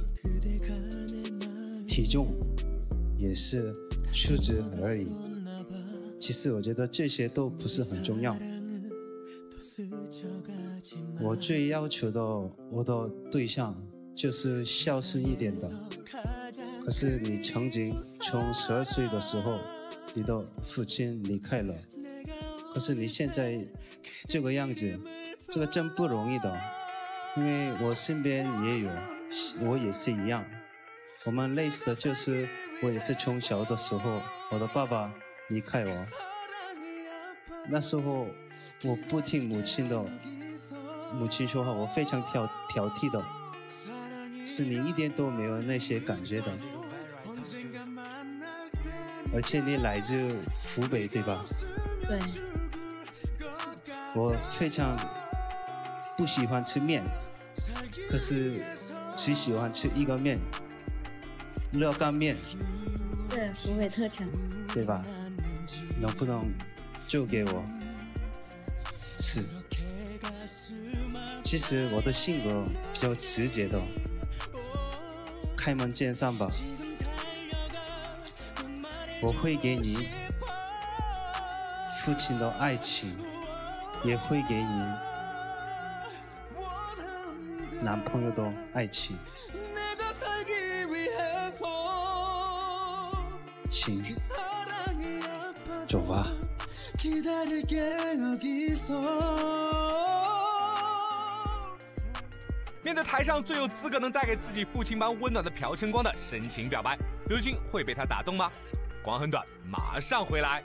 体重也是数字而已。其实我觉得这些都不是很重要。我最要求的我的对象就是孝顺一点的。可是你曾经从十二岁的时候，你的父亲离开了。可是你现在这个样子，这个真不容易的。因为我身边也有，我也是一样。我们类似的就是，我也是从小的时候，我的爸爸离开我，那时候我不听母亲的。母亲说话，我非常挑挑剔的，是你一点都没有那些感觉的，而且你来自湖北对吧？对。我非常不喜欢吃面，可是只喜欢吃一个面，热干面。对，湖北特产。对吧？能不能就给我吃？其实我的性格比较直接的，开门见山吧。我会给你父亲的爱情，也会给你男朋友的爱情，请走吧。面对台上最有资格能带给自己父亲般温暖的朴成光的深情表白，刘军会被他打动吗？光很短，马上回来。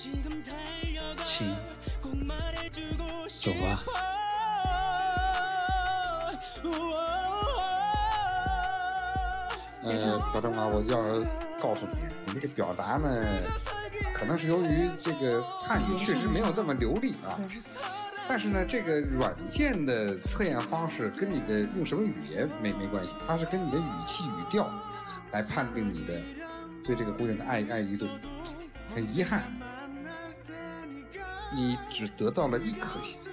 请走吧。呃，朴正光，我要告诉你，你这个表达呢？可能是由于这个汉语确实没有这么流利啊，但是呢，这个软件的测验方式跟你的用什么语言没没关系，它是跟你的语气语调来判定你的对这个姑娘的爱爱意度。很遗憾，你只得到了一颗星，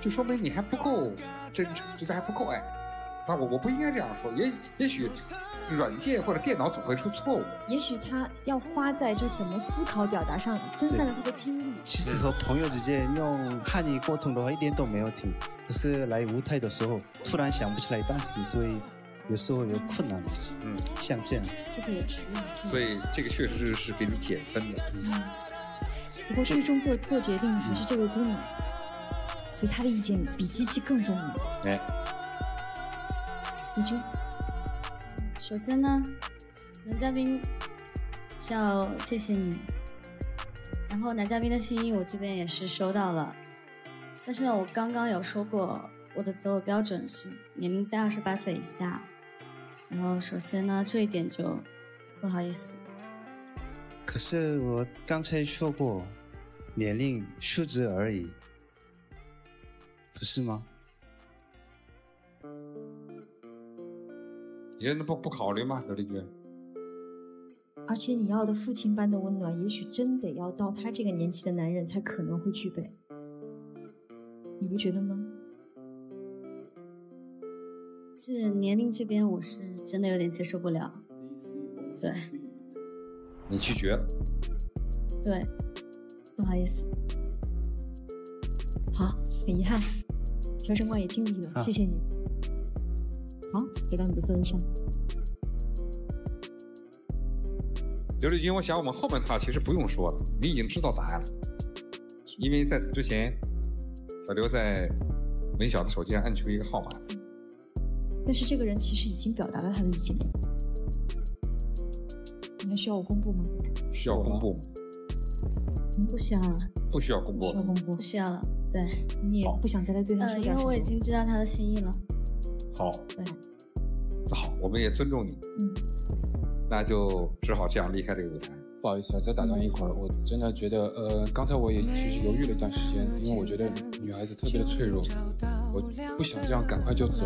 就说明你还不够真诚，对她还不够爱。但，我我不应该这样说，也也许。软件或者电脑总会出错误，也许他要花在就怎么思考表达上，分散了他的精力。其实和朋友之间用汉语沟通的话，一点都没有听。可是来舞台的时候，突然想不起来单词，所以有时候有困难。嗯，像这样就会有迟疑。所以这个确实是给你减分的。嗯。不过最终做做决定还是这位姑娘，所以她的意见比机器更重要。哎，李军。首先呢，男嘉宾是要谢谢你，然后男嘉宾的心意我这边也是收到了，但是呢，我刚刚有说过我的择偶标准是年龄在二十八岁以下，然后首先呢这一点就不好意思。可是我刚才说过，年龄数字而已，不是吗？你真的不不考虑吗，刘丽君？而且你要的父亲般的温暖，也许真得要到他这个年纪的男人才可能会具备，你不觉得吗？这年龄这边，我是真的有点接受不了。对，你拒绝？对，不好意思。好，很遗憾，肖晨光也尽力了，啊谢谢你。好，回到你的座位上。刘丽君，我想我们后面的话其实不用说了，你已经知道答案了，因为在此之前，小刘在文晓的手机上按出一个号码，但是这个人其实已经表达了他的意见。需要我公布吗？需要公布吗？不需要了，不需要公布需要。公布不。需要了。对，你也不想再来对他呃，因说点什么？为我已经知道他的心意了。好，对，那好，我们也尊重你。嗯，那就只好这样离开这个舞台。不好意思啊，再打断一会儿，我真的觉得，呃，刚才我也其实犹豫了一段时间，因为我觉得女孩子特别的脆弱，我不想这样赶快就走。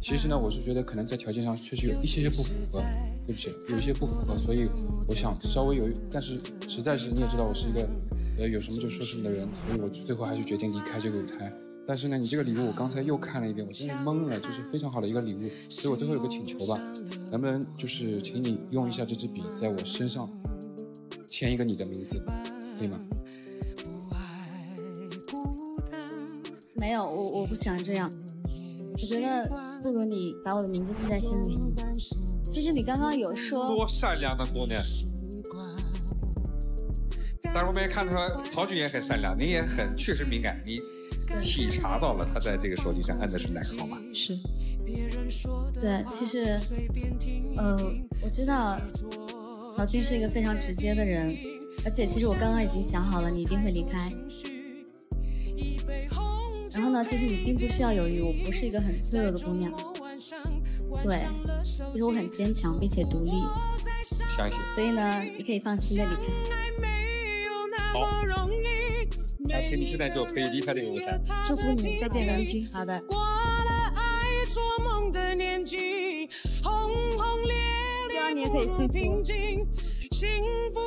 其实呢，我是觉得可能在条件上确实有一些些不符合，对不起，有一些不符合，所以我想稍微有，但是实在是你也知道我是一个，呃，有什么就说什么的人，所以我最后还是决定离开这个舞台。但是呢，你这个礼物我刚才又看了一遍，我真的懵了，就是非常好的一个礼物，所以我最后有个请求吧，能不能就是请你用一下这支笔在我身上签一个你的名字，可以吗？没有，我我不想这样。我觉得不如你把我的名字记在心里。其实你刚刚有说，多善良的姑娘！但是我们也看出来，曹军也很善良，你也很确实敏感，你体察到了他在这个手机上按的是哪个号码。是，对，其实，呃，我知道曹军是一个非常直接的人，而且其实我刚刚已经想好了，你一定会离开。然后呢，其实你并不需要犹豫，我不是一个很脆弱的姑娘。对，其实我很坚强并且独立，相信。所以呢，你可以放心的离开。好，那请你现在就可以离开这个舞台。祝福你，再见，梁军。好的。做梦的年纪，轰轰烈烈，希望你也可以幸福。幸福